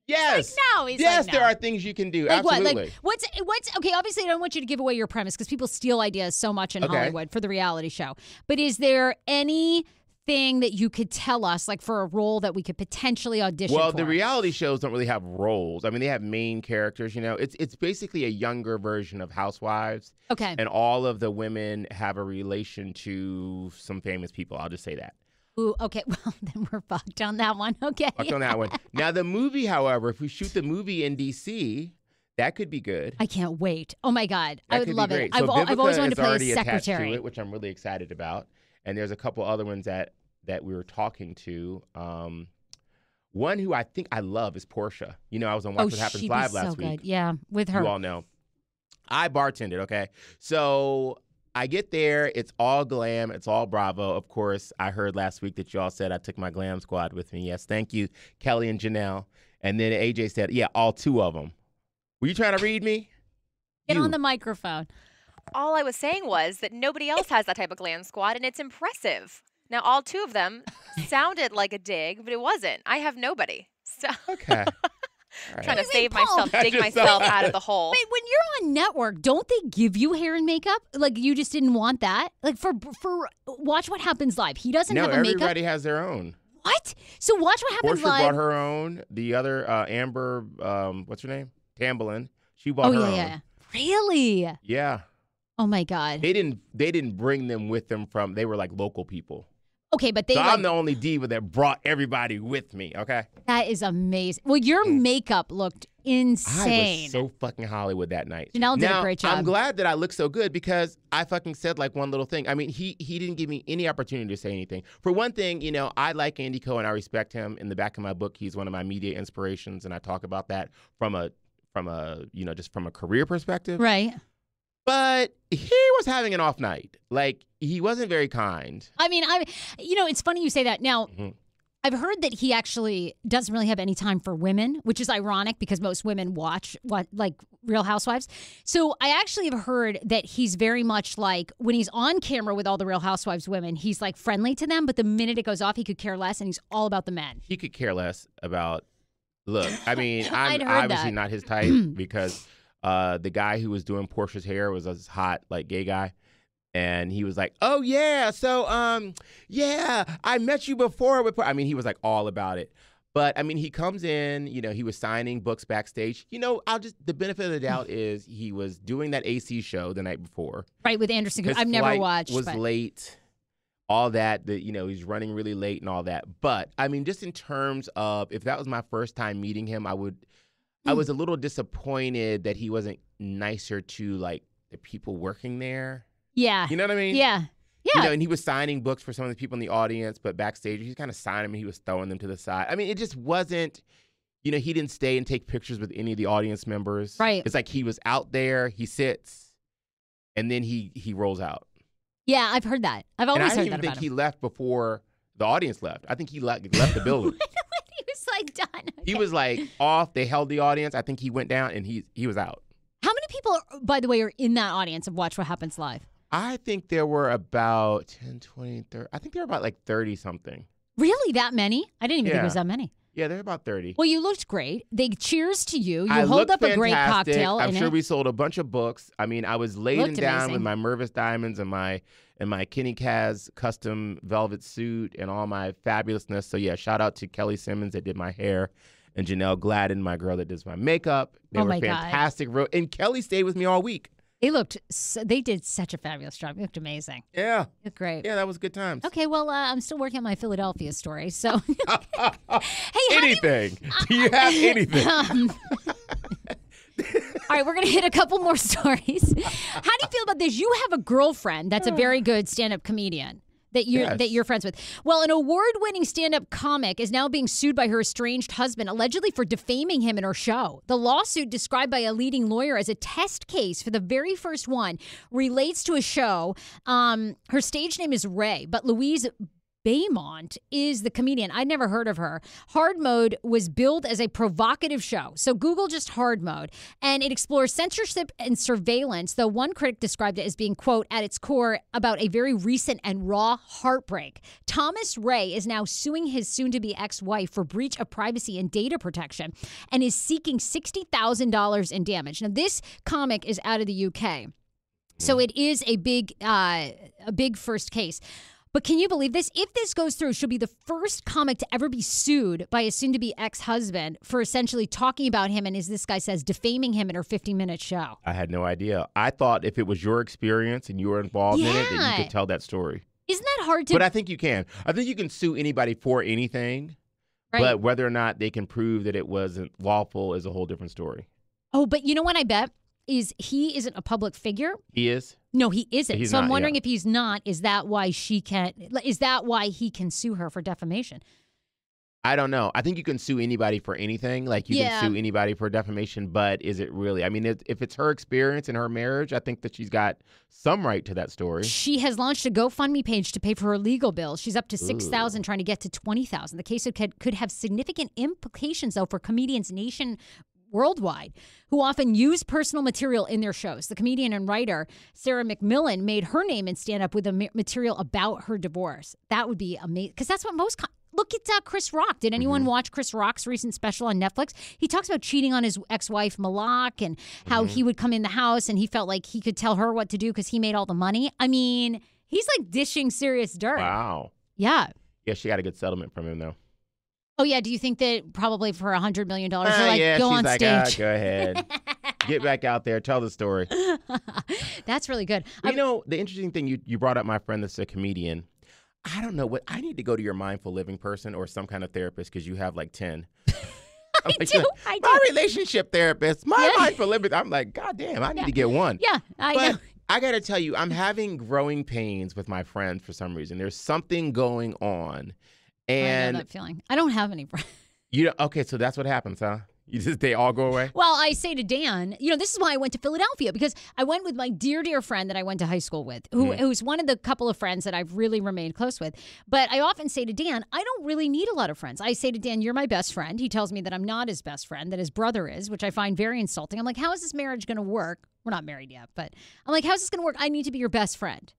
Yes. no, he's yes, like, there are things you can do. Like what? Absolutely. Like what's what's okay? Obviously, I don't want you to give away your premise because people steal ideas so much in Okay. Hollywood for the reality show. But is there anything that you could tell us, like for a role that we could potentially audition Well, for? the reality shows don't really have roles. I mean, they have main characters. You know, it's it's basically a younger version of Housewives, okay. and all of the women have a relation to some famous people. I'll just say that. Ooh, okay. Well, then we're fucked on that one. Okay. Fucked on that one. Now, the movie, however, if we shoot the movie in DC, that could be good. I can't wait. Oh my god, That I would love it. great. I've, I've always wanted to play a secretary. to it, which I'm really excited about. And there's a couple other ones that that we were talking to. Um, one who I think I love is Porsha. You know, I was on Watch oh, What Happens she'd be Live so last good. week. Yeah, with her. You all know. I bartended, okay? So I get there, it's all glam, it's all Bravo. Of course, I heard last week that y'all said I took my glam squad with me. Yes, thank you, Kelly and Janelle. And then AJ said, yeah, all two of them. Were you trying to read me? Get You. on the microphone. All I was saying was that nobody else has that type of glam squad, and it's impressive. Now, all two of them sounded like a dig, but it wasn't. I have nobody. So Okay. All right. trying to Wait, save Paul. myself, dig myself out of the hole. Wait, when you're on network, don't they give you hair and makeup? Like you just didn't want that? Like for for watch what happens live. He doesn't no, have a makeup. everybody has their own. What? So watch what happens Porsha live. bought her own. The other, uh, Amber, um, what's her name? Tamblyn. She bought oh her yeah, own. yeah. Really? Yeah. Oh my god. They didn't. They didn't bring them with them from. They were like local people. Okay, but they so like, I'm the only diva that brought everybody with me. Okay. that is amazing. Well, your mm. makeup looked insane. I was so fucking Hollywood that night. Janelle did a now, great I'm glad that I looked so good because I fucking said like one little thing. I mean, he he didn't give me any opportunity to say anything. For one thing, you know, I like Andy Cohen. I respect him. In the back of my book, he's one of my media inspirations, and I talk about that from a from a you know just from a career perspective. right. But he was having an off night. Like he wasn't very kind. I mean, I you know, it's funny you say that. Now, Mhm. I've heard that he actually doesn't really have any time for women, which is ironic because most women watch what like Real Housewives. So I actually have heard that he's very much like when he's on camera with all the Real Housewives women, he's like friendly to them, but the minute it goes off, he could care less, and he's all about the men. He could care less about. Look, I mean, I'm obviously that. not his type because uh, the guy who was doing Porsha's hair was a hot, like, gay guy. And he was like, "Oh yeah, so um, yeah, I met you before." With, I mean, he was like all about it. But I mean, he comes in, you know, he was signing books backstage. You know, I'll just the benefit of the doubt is he was doing that AC show the night before. Right with Anderson, His I've never watched. Was but- late. All that, that you know, he's running really late and all that. But I mean, just in terms of if that was my first time meeting him, I would, I Hmm. was a little disappointed that he wasn't nicer to like the people working there. yeah, You know what I mean? yeah, yeah. You know, and he was signing books for some of the people in the audience, but backstage he's kind of signing them and he was throwing them to the side. I mean, it just wasn't. You know, he didn't stay and take pictures with any of the audience members. Right. It's like he was out there, he sits, and then he he rolls out. yeah, I've heard that. I've And I always heard even that think about he left before the audience left. I think he left, left the building. he was like done. he was like off. They held the audience. I think he went down and he he was out. How many people, by the way, are in that audience of Watch What Happens Live? I think there were about 10, 20, 30. I think there were about like 30 something. Really, that many? I didn't even think it was that many. Yeah, they're about 30. Well, you looked great. They cheers to you. You I hold up a great cocktail. I'm sure it. we sold a bunch of books. I mean, I was laying down amazing. with my Mervis diamonds and my and my Kenny Kaz custom velvet suit and all my fabulousness. So yeah, shout out to Kelly Simmons that did my hair and Janelle Gladden, my girl that does my makeup. They Oh were God. fantastic. Ro- And Kelly stayed with me all week. They looked. So, they did such a fabulous job. They looked amazing. Yeah. Looked great. Yeah, that was good times. Okay, well, uh, I'm still working on my Philadelphia story. So, hey, do you- anything. Do you have anything? Um, all right, we're going to hit a couple more stories. How do you feel about this? You have a girlfriend that's a very good stand-up comedian that you're Yes. that you're friends with. Well, an award-winning stand-up comic is now being sued by her estranged husband allegedly for defaming him in her show. The lawsuit described by a leading lawyer as a test case for the very first one relates to a show. Um, her stage name is Reay, but Louise Beaumont is the comedian. I'd never heard of her. Hard Mode was billed as a provocative show. So Google just Hard Mode. And it explores censorship and surveillance, though one critic described it as being, quote, at its core about a very recent and raw heartbreak. Thomas Reay is now suing his soon to be ex wife for breach of privacy and data protection and is seeking $60,000 in damage. Now, this comic is out of the UK. So it is a big, uh, a big first case. But can you believe this? If this goes through, she'll be the first comic to ever be sued by a soon-to-be ex-husband for essentially talking about him and, as this guy says, defaming him in her 15-minute show. I had no idea. I thought if it was your experience and you were involved in it, that you could tell that story. Isn't that hard to? But I think you can. I think you can sue anybody for anything. right? But whether or not they can prove that it wasn't lawful is a whole different story. oh, but you know what? I bet is he isn't a public figure. He is. No, he isn't. He's so I'm wondering yeah. if he's not. Is that why she can't? Is that why he can sue her for defamation? I don't know. I think you can sue anybody for anything. Like you Yeah. can sue anybody for defamation, but is it really? I mean, if, if it's her experience in her marriage, I think that she's got some right to that story. She has launched a GoFundMe page to pay for her legal bills. She's up to six thousand, trying to get to twenty thousand. The case could could have significant implications, though, for comedians nation worldwide who often use personal material in their shows. The comedian and writer Sarah Millican made her name in stand up with a material about her divorce. That would be amazing because that's what most. Look at uh, Chris Rock. Did anyone watch Chris Rock's recent special on Netflix? He talks about cheating on his ex-wife Malaak and how he would come in the house and he felt like he could tell her what to do because he made all the money. I mean, he's like dishing serious dirt. Wow. Yeah. Yeah, she got a good settlement from him though. Oh yeah. Do you think that probably for a hundred million dollars, Ah, you're like yeah, go on like, ah, stage? go ahead, get back out there, tell the story. That's really good. You know, the interesting thing you you brought up, my friend that's a comedian. I don't know what I need to go to your mindful living person or some kind of therapist because you have like ten. I'm like, do, I My do. relationship therapist, my Yeah. mindful living. I'm like, God damn, I need Yeah. to get one. Yeah, I but know. I got to tell you, I'm having growing pains with my friends for some reason. There's something going on. Oh, I know And that feeling. I don't have any friends. you know, okay, so that's what happens, huh? You just they all go away. Well, I say to Dan, you know, this is why I went to Philadelphia because I went with my dear, dear friend that I went to high school with, who, mm. who's one of the couple of friends that I've really remained close with. But I often say to Dan, I don't really need a lot of friends. I say to Dan, You're my best friend. He tells me that I'm not his best friend, that his brother is, which I find very insulting. I'm like, How is this marriage going to work? We're not married yet, but I'm like, How's this going to work? I need to be your best friend.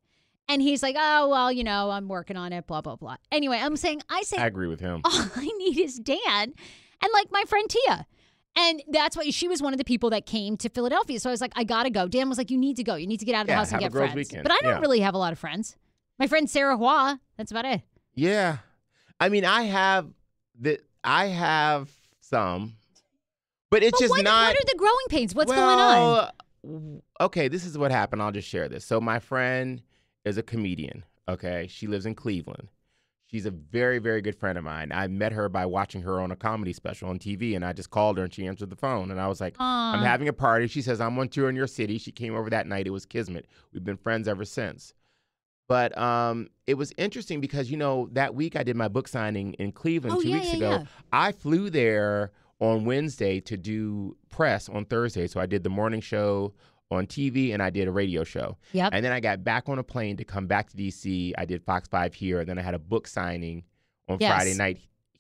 And he's like, Oh, well, you know, I'm working on it, blah, blah, blah. Anyway, I'm saying, I say, I agree with him. all I need is Dan and like my friend Tia. And that's why she was one of the people that came to Philadelphia. So I was like, I gotta go. Dan was like, you need to go. You need to get out of the Yeah, house and have get a girls' friends. weekend. But I don't Yeah. really have a lot of friends. My friend Sarah Hua, that's about it. Yeah, I mean, I have the I have some, but it's But just what, not. what are the growing pains? What's going on? Well, w- Okay, this is what happened. I'll just share this. So my friend is a comedian. Okay, she lives in Cleveland. She's a very, very good friend of mine. I met her by watching her on a comedy special on TV, and I just called her and she answered the phone, and I was like, Aw. "I'm having a party." She says, "I'm on tour in your city." She came over that night. It was Kismet. We've been friends ever since. But um, it was interesting because you know that week I did my book signing in Cleveland Oh, two yeah, weeks yeah, ago. yeah. I flew there on Wednesday to do press on Thursday. So I did the morning show on TV and I did a radio show. Yep. And then I got back on a plane to come back to DC. I did Fox 5 here. And then I had a book signing on Yes. Friday night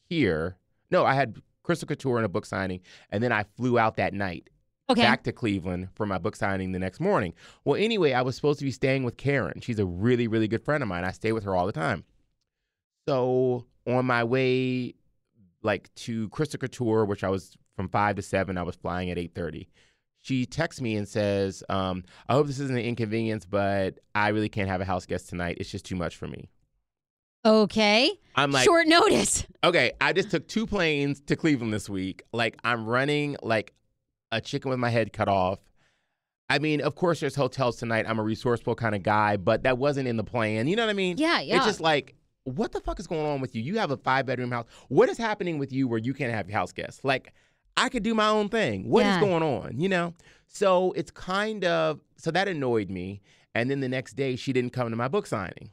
here. No, I had Crystal Couture and a book signing. And then I flew out that night okay. back to Cleveland for my book signing the next morning. Well, anyway, I was supposed to be staying with Karen. She's a really, really good friend of mine. I stay with her all the time. So on my way, like to Crystal Couture, which I was from five to seven, I was flying at eight thirty. She texts me and says, um, "I hope this isn't an inconvenience, but I really can't have a house guest tonight. It's just too much for me." Okay. I'm like, Short notice. Okay, I just took two planes to Cleveland this week. Like I'm running like a chicken with my head cut off. I mean, of course, there's hotels tonight. I'm a resourceful kind of guy, but that wasn't in the plan. You know what I mean? Yeah, yeah. It's just like, what the fuck is going on with you? You have a five bedroom house. What is happening with you where you can't have house guests? Like, I could do my own thing. What is Yeah. going on? You know? So it's kind of so that annoyed me. And then the next day, she didn't come to my book signing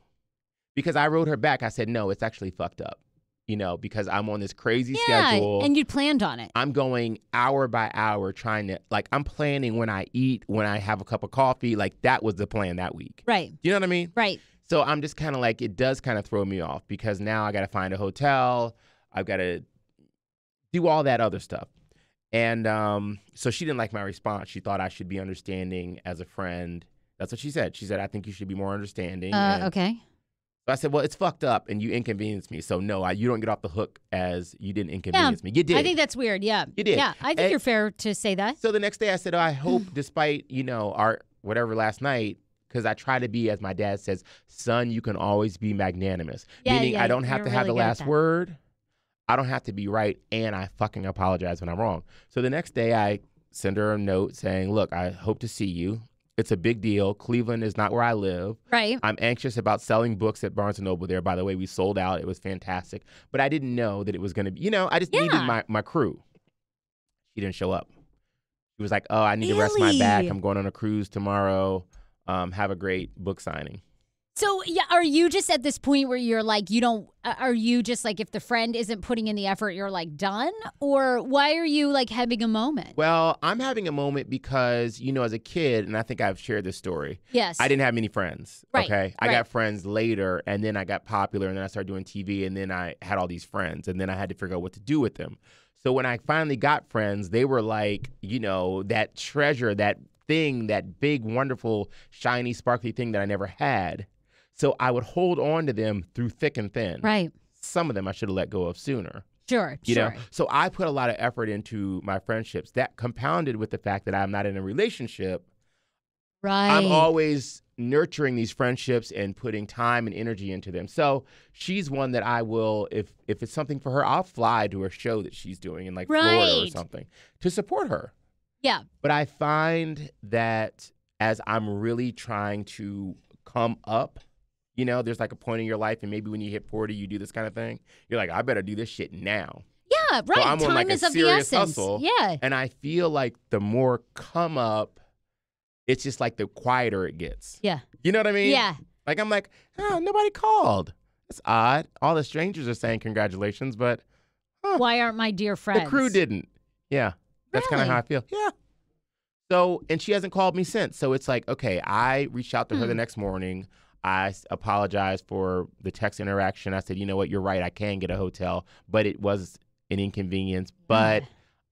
because I wrote her back. I said, no, it's actually fucked up. You know, because I'm on this crazy yeah. schedule. And you planned on it. I'm going hour by hour trying to like I'm planning when I eat, when I have a cup of coffee. Like that was the plan that week. Right. You know what I mean? Right. So I'm just kind of like it does kind of throw me off because now I got to find a hotel. I've got to do all that other stuff. And um, so she didn't like my response. She thought I should be understanding as a friend. That's what she said. She said I think you should be more understanding. Uh, okay. So I said, well, it's fucked up, and you inconvenienced me. So no, I, you don't get off the hook as you didn't inconvenience me. You did. I think that's weird. Yeah. You did. Yeah. I think And- you're fair to say that. So the next day I said, oh, I hope despite, you know, our whatever last night, because I try to be, as my dad says, son, you can always be magnanimous. Yeah, Meaning yeah, I don't have to have the last word. I don't have to be right. And I fucking apologize when I'm wrong. So the next day I send her a note saying, look, I hope to see you. It's a big deal. Cleveland is not where I live. Right. I'm anxious about selling books at Barnes and Noble there. By the way, we sold out. It was fantastic. But I didn't know that it was going to be, you know, I just needed my, my crew. She didn't show up. She was like, oh, I need to rest my back. I'm going on a cruise tomorrow. Um, have a great book signing. So yeah, are you just at this point where you're like you don't? uh, Are you just like if the friend isn't putting in the effort, you're like done, or why are you like having a moment? Well, I'm having a moment because, you know, as a kid, and I think I've shared this story, yes, I didn't have many friends. Right, Okay. I right. got friends later, and then I got popular, and then I started doing TV, and then I had all these friends, and then I had to figure out what to do with them. So when I finally got friends, they were like, you know, that treasure, that thing, that big, wonderful, shiny, sparkly thing that I never had. So I would hold on to them through thick and thin. right, Some of them I should have let go of sooner. sure, You sure, know, so I put a lot of effort into my friendships. That compounded with the fact that I'm not in a relationship. right. I'm always nurturing these friendships and putting time and energy into them. So she's one that I will, if if it's something for her, I'll fly to a show that she's doing in like Florida or something to support her. yeah, But I find that as I'm really trying to come up, you know, there's like a point in your life, and maybe when you hit 40, you do this kind of thing. You're like, I better do this shit now. yeah, right. I'm on, Time like, a is of the serious essence. hustle. Yeah, And I feel like the more come up, it's just like the quieter it gets. yeah, You know what I mean? yeah. Like I'm like, oh, nobody called. That's odd. All the strangers are saying congratulations, but Why aren't my dear friends? the crew didn't. Yeah. That's kind of how I feel. Yeah. So, and she hasn't called me since. So it's like, okay, I reached out to her the Hmm. next morning. I apologized for the text interaction. I said, you know what, you're right. I can get a hotel, but it was an inconvenience. But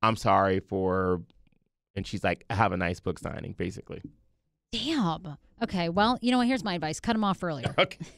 I'm sorry for. And she's like, have a nice book signing, basically. Damn. Okay. Well, you know what? Here's my advice. Cut them off earlier. Okay.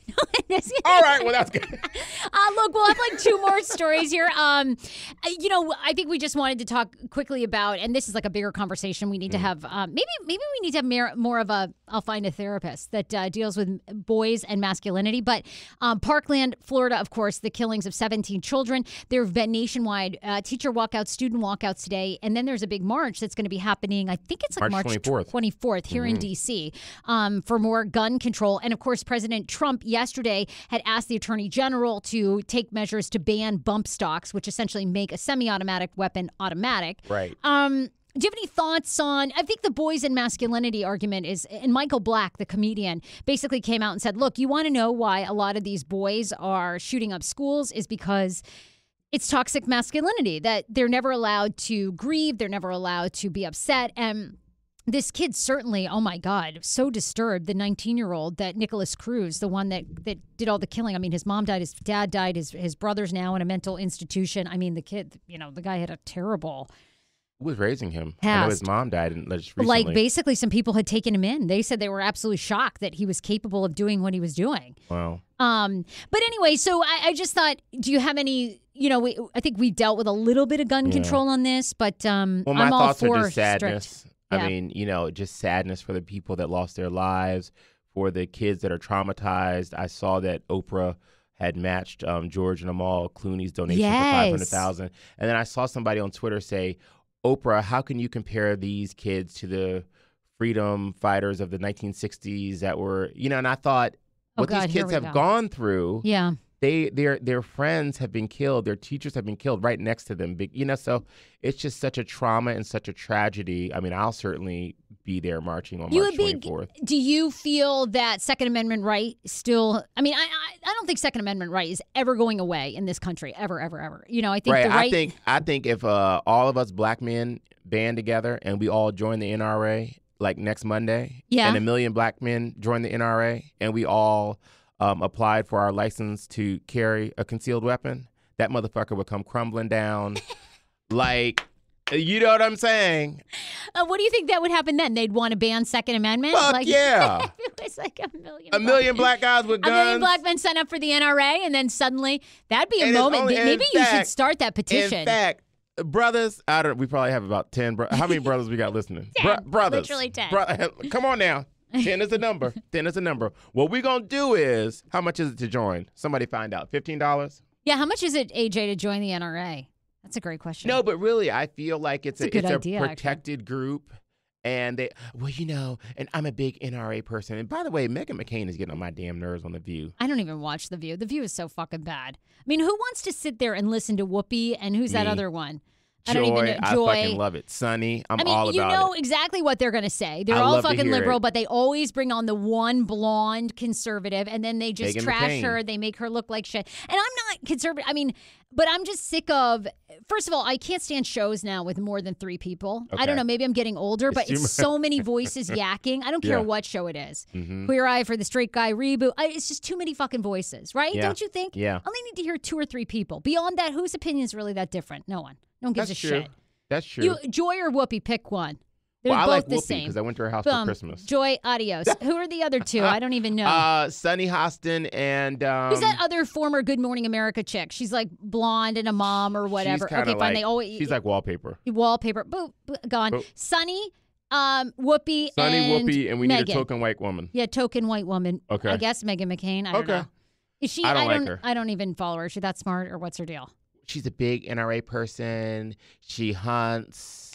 All right. Well, that's good. Uh, look, we'll have like two more stories here. Um, uh, you know, I think we just wanted to talk quickly about, and this is like a bigger conversation we need Mm. to have. Um, maybe, maybe we need to have more, more of a. I'll find a therapist that uh, deals with boys and masculinity. But um, Parkland, Florida, of course, the killings of 17 children. There have been nationwide uh, teacher walkouts, student walkouts today, and then there's a big march that's going to be happening. I think it's like March March 24th. 24th here in D.C. Um, for more gun control. And of course, President Trump yesterday had asked the Attorney General to take measures to ban bump stocks, which essentially make a semi-automatic weapon automatic. Right. Um, do you have any thoughts on? I think the boys and masculinity argument is, and Michael Black, the comedian, basically came out and said, "Look, you want to know why a lot of these boys are shooting up schools is because." It's toxic masculinity that they're never allowed to grieve, they're never allowed to be upset, and this kid certainly, oh my God, so disturbed. The 19 year old that Nikolas Cruz, the one that that did all the killing. I mean, his mom died, his dad died, his his brother's now in a mental institution. I mean, the kid, you know, the guy had a terrible. Who was raising him? I know his mom died and just recently. Like basically, some people had taken him in. They said they were absolutely shocked that he was capable of doing what he was doing. wow. Um, but anyway, so I, I just thought, do you have any? You know, we, I think we dealt with a little bit of gun Yeah. control on this, but um, Well, my I'm all thoughts for are just strict. Yeah. I mean, you know, just sadness for the people that lost their lives, for the kids that are traumatized. I saw that Oprah had matched um, George and Amal Clooney's donation for Yes. five hundred thousand, and then I saw somebody on Twitter say, "Oprah, how can you compare these kids to the freedom fighters of the 1960s that were, you know?" And I thought, Oh, what God, these kids have go. gone through Yeah. They their their friends have been killed their teachers have been killed right next to them you know so it's just such a trauma and such a tragedy i mean i'll certainly be there marching on You march would be. 24th Do you feel that Second Amendment right still? I mean, I, I I don't think Second Amendment right is ever going away in this country, ever, ever, ever. You know, I think right, the right. i think i think if uh, all of us black men band together and we all join the nra like next monday Yeah. and a million black men join the nra and we all um, applied for our license to carry a concealed weapon that motherfucker would come crumbling down like you know what i'm saying uh, what do you think that would happen then? They'd want to ban Second Amendment. Fuck like, yeah. it was like a million. a million black guys with A guns. million black men sign up for the NRA, and then suddenly that'd be a And moment. only- Maybe you should start that petition. In fact, brothers, I don't. We probably have about ten. Bro- how many brothers we got listening? Bro- brothers, Literally ten. Bro- come on now. Ten is a number. Ten is a number. What we gonna do is, how much is it to join? Somebody find out. Fifteen dollars. yeah, how much is it, AJ, to join the NRA? That's a great question. No, but really, I feel like it's, a a, good it's idea, a actually. protected group. And they, well, you know, and I'm a big NRA person. And by the way, Meghan McCain is getting on my damn nerves on the View. I don't even watch The View. The View is so fucking bad. I mean, who wants to sit there and listen to Whoopi and who's that other one? I Joy, don't even know. I fucking love it. Sunny, I'm I mean, all you know it. exactly what they're going to say. They're I all fucking liberal, it. but they always bring on the one blonde conservative, and then they just trash McCain. her. They make her look like shit. And I'm not conservative. I mean, but I'm just sick of. First of all, I can't stand shows now with more than three people. I don't know. Maybe I'm getting older, but it's so many voices yakking. I don't care Yeah. what show it is. Mhm. Queer Eye for the Straight Guy reboot. I, it's just too many fucking voices, right? Yeah. Don't you think? Yeah. I only need to hear two or three people. Beyond that, whose opinion is really that different? No one. No one gives That's a true. shit. That's true. You Joy or Whoopi, pick one. They're well, I both like the Whoopi same. because I went to her house Boom. for Christmas. Joy, adios. Who are the other two? I don't even know. Uh, Sunny Hostin and um, Who's that other former Good Morning America chick? She's like blonde and a mom or whatever. Okay, fine. like- They always she's like wallpaper. wallpaper. Boop, boop, gone. Boop. Sunny, um, Whoopi, Sunny and Whoopi, and we Meghan. need a token white woman. Yeah, token white woman. Okay. I guess Meghan McCain. I don't Okay. know. Is she? I don't like don't. her. I don't even follow her. Is she that smart or what's her deal? She's a big NRA person. She hunts.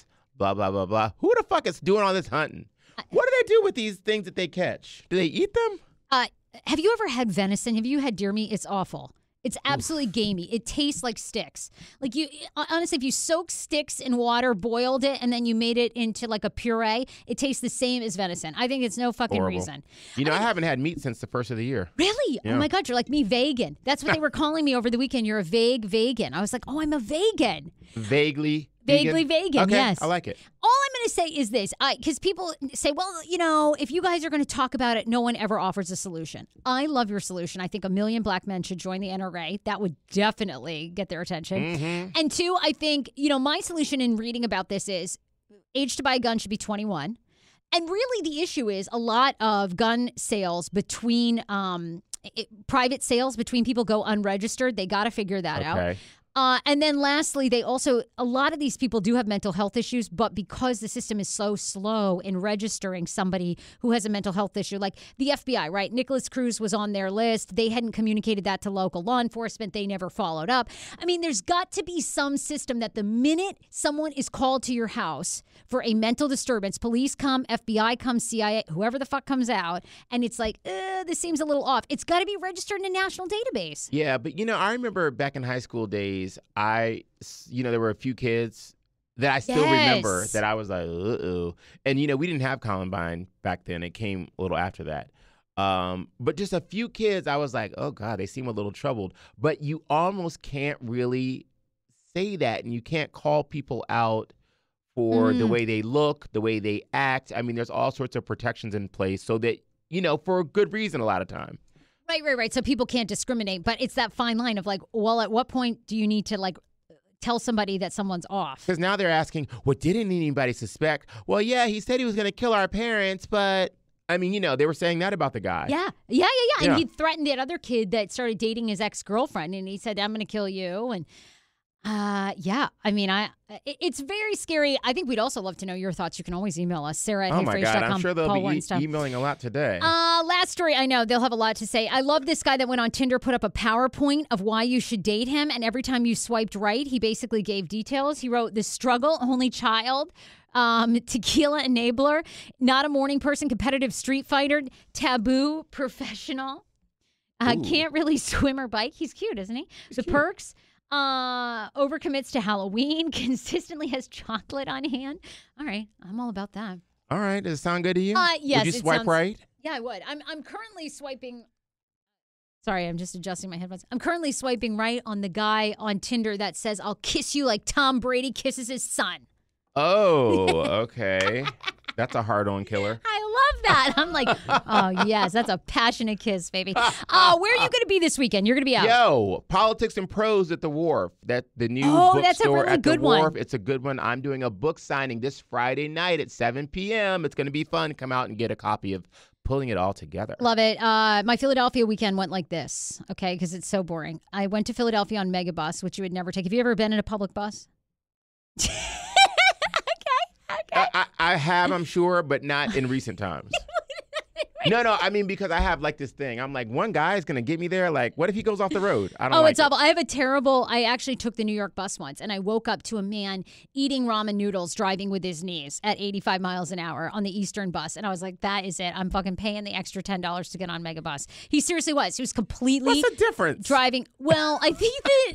Blah blah blah blah. Who the fuck is doing all this hunting? What do they do with these things that they catch? Do they eat them? Uh, have you ever had venison? Have you had deer meat? It's awful. It's absolutely gamey. It tastes like sticks. Like you, honestly, if you soak sticks in water, boiled it, and then you made it into like a puree, it tastes the same as venison. I think it's no fucking Horrible. reason. You know, I haven't had meat since the first of the year. Really? Yeah. Oh my God, you're like me, vegan. That's what they were calling me over the weekend. You're a vague vegan. I was like, oh, I'm a vegan. Vaguely. Vaguely vegan, Okay, yes. I like it. All I'm going to say is this because people say, well, you know, if you guys are going to talk about it, no one ever offers a solution. I love your solution. I think a million black men should join the NRA. That would definitely get their attention. Mm-hmm. And two, I think, you know, my solution in reading about this is age to buy a gun should be 21. And really, the issue is a lot of gun sales between um, it, private sales between people go unregistered. They got to figure that out. Uh, and then lastly, they also, a lot of these people do have mental health issues, but because the system is so slow in registering somebody who has a mental health issue, like the FBI, right? Nikolas Cruz was on their list. They hadn't communicated that to local law enforcement. They never followed up. I mean, there's got to be some system that the minute someone is called to your house for a mental disturbance, police come, FBI comes, CIA, whoever the fuck comes out, and it's like, uh, this seems a little off. It's got to be registered in a national database. Yeah, but you know, I remember back in high school days, I, you know, there were a few kids that I still remember that I was like. And, you know, we didn't have Columbine back then. It came a little after that. Um, but just a few kids, I was like, oh God, they seem a little troubled. But you almost can't really say that and you can't call people out for the Mm. way they look, the way they act. I mean, there's all sorts of protections in place so that, you know, for a good reason a lot of time. Right, right, right. So people can't discriminate, but it's that fine line of like, well, at what point do you need to like tell somebody that someone's off? Because now they're asking, well, didn't anybody suspect? Well, yeah, he said he was going to kill our parents, but I mean, you know, they were saying that about the guy. Yeah, yeah, yeah, yeah. Yeah. And he threatened that other kid that started dating his ex girlfriend, and he said, "I'm going to kill you." And uh, yeah, I mean, I it- it's very scary. I think we'd also love to know your thoughts. You can always email us, Sarah at Oh my God, I'm sure they'll Paul be e- emailing a lot today. Uh, last story. I know they'll have a lot to say. I love this guy that went on Tinder, put up a PowerPoint of why you should date him, and every time you swiped right, he basically gave details. He wrote, "The struggle, only child." Um, tequila enabler, not a morning person, competitive street fighter, taboo professional, uh, can't really swim or bike. He's cute, isn't he? the perks, uh, overcommits to Halloween, consistently has chocolate on hand. All right, I'm all about that. All right, does it sound good to you? Uh, yes, Would you swipe sounds- right? Yeah, I would. I'm I'm currently swiping. Sorry, I'm just adjusting my headphones. I'm currently swiping right on the guy on Tinder that says "I'll kiss you like Tom Brady kisses his son." Oh, okay. That's a hard-on killer. I love that. I'm like, oh yes, that's a passionate kiss, baby. Uh, where are you going to be this weekend? You're going to be out. Yo, politics and prose at the Wharf. That the new Oh, that's a bookstore really at good the one. Wharf. It's a good one. I'm doing a book signing this Friday night at 7 p.m. It's going to be fun. Come out and get a copy of Pulling It All Together. Love it. Uh, my Philadelphia weekend went like this, okay, because it's so boring. I went to Philadelphia on Megabus, which you would never take. Have you ever been in a public bus? I, I, I have, I'm sure, but not in recent times. No, no. I mean, because I have like this thing. I'm like, one guy is gonna get me there. Like, what if he goes off the road? I don't. Oh, like it's it. awful. I have a terrible. I actually took the New York bus once, and I woke up to a man eating ramen noodles, driving with his knees at 85 miles an hour on the Eastern bus, and I was like, "That is it. I'm fucking paying the extra ten dollars to get on Megabus." He seriously was. He was completely What's the difference? driving. Well, I think that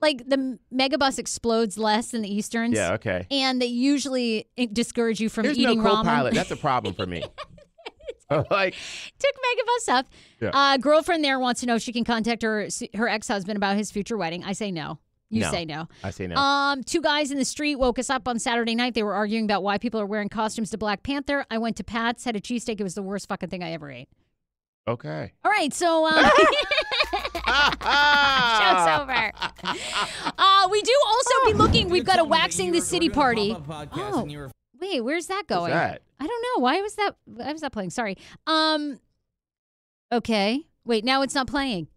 like the Megabus explodes less than the Easterns. Yeah. Okay. And they usually eh, discourage you from There's no eating ramen. co-pilot. That's a problem for me. like, took Megabus up. Yeah. Uh, girlfriend there wants to know if she can contact her her ex husband about his future wedding. I say no. You No. say no. I say no. Um, two guys in the street woke us up on Saturday night. They were arguing about why people are wearing costumes to Black Panther. I went to Pat's, had a cheesesteak. It was the worst fucking thing I ever ate. okay. All right, so um, show's over. Uh, we do also be looking. We've got a waxing the city party. Oh, wait, where's that going? that? I don't know. Why was that? Why was that playing? Sorry. Um. Okay. Wait. Now it's not playing.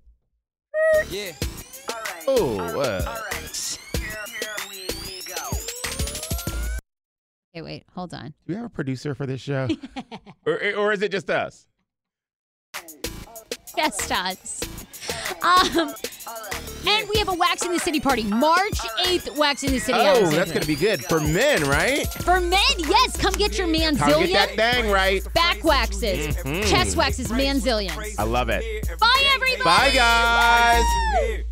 Yeah. All right. Oh, uh, here we we go. Okay. Wait. Hold on. do we have a producer for this show, or, or is it just us? Guest us. Um. And we have a Wax in the City party, March 8th, Wax in the City. Oh, Alexandria. that's gonna be good for men, right? For men, yes. Come get your manzillion. Come get that thing right. Back waxes, chest waxes, manzillions. I love it. Bye, everybody. Bye, guys.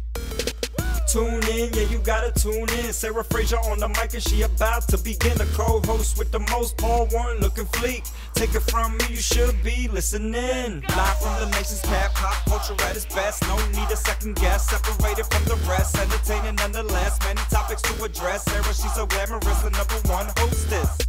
Tune in, yeah, you gotta tune in. Sarah Fraser on the mic and she about to begin. The co-host with the most, Paul Wharton looking fleek. Take it from me, you should be listening. Live from the nation's cap, pop culture at its best. No need a second guess, separated from the rest. Entertaining nonetheless, many topics to address. Sarah, she's so glamorous, the number one hostess.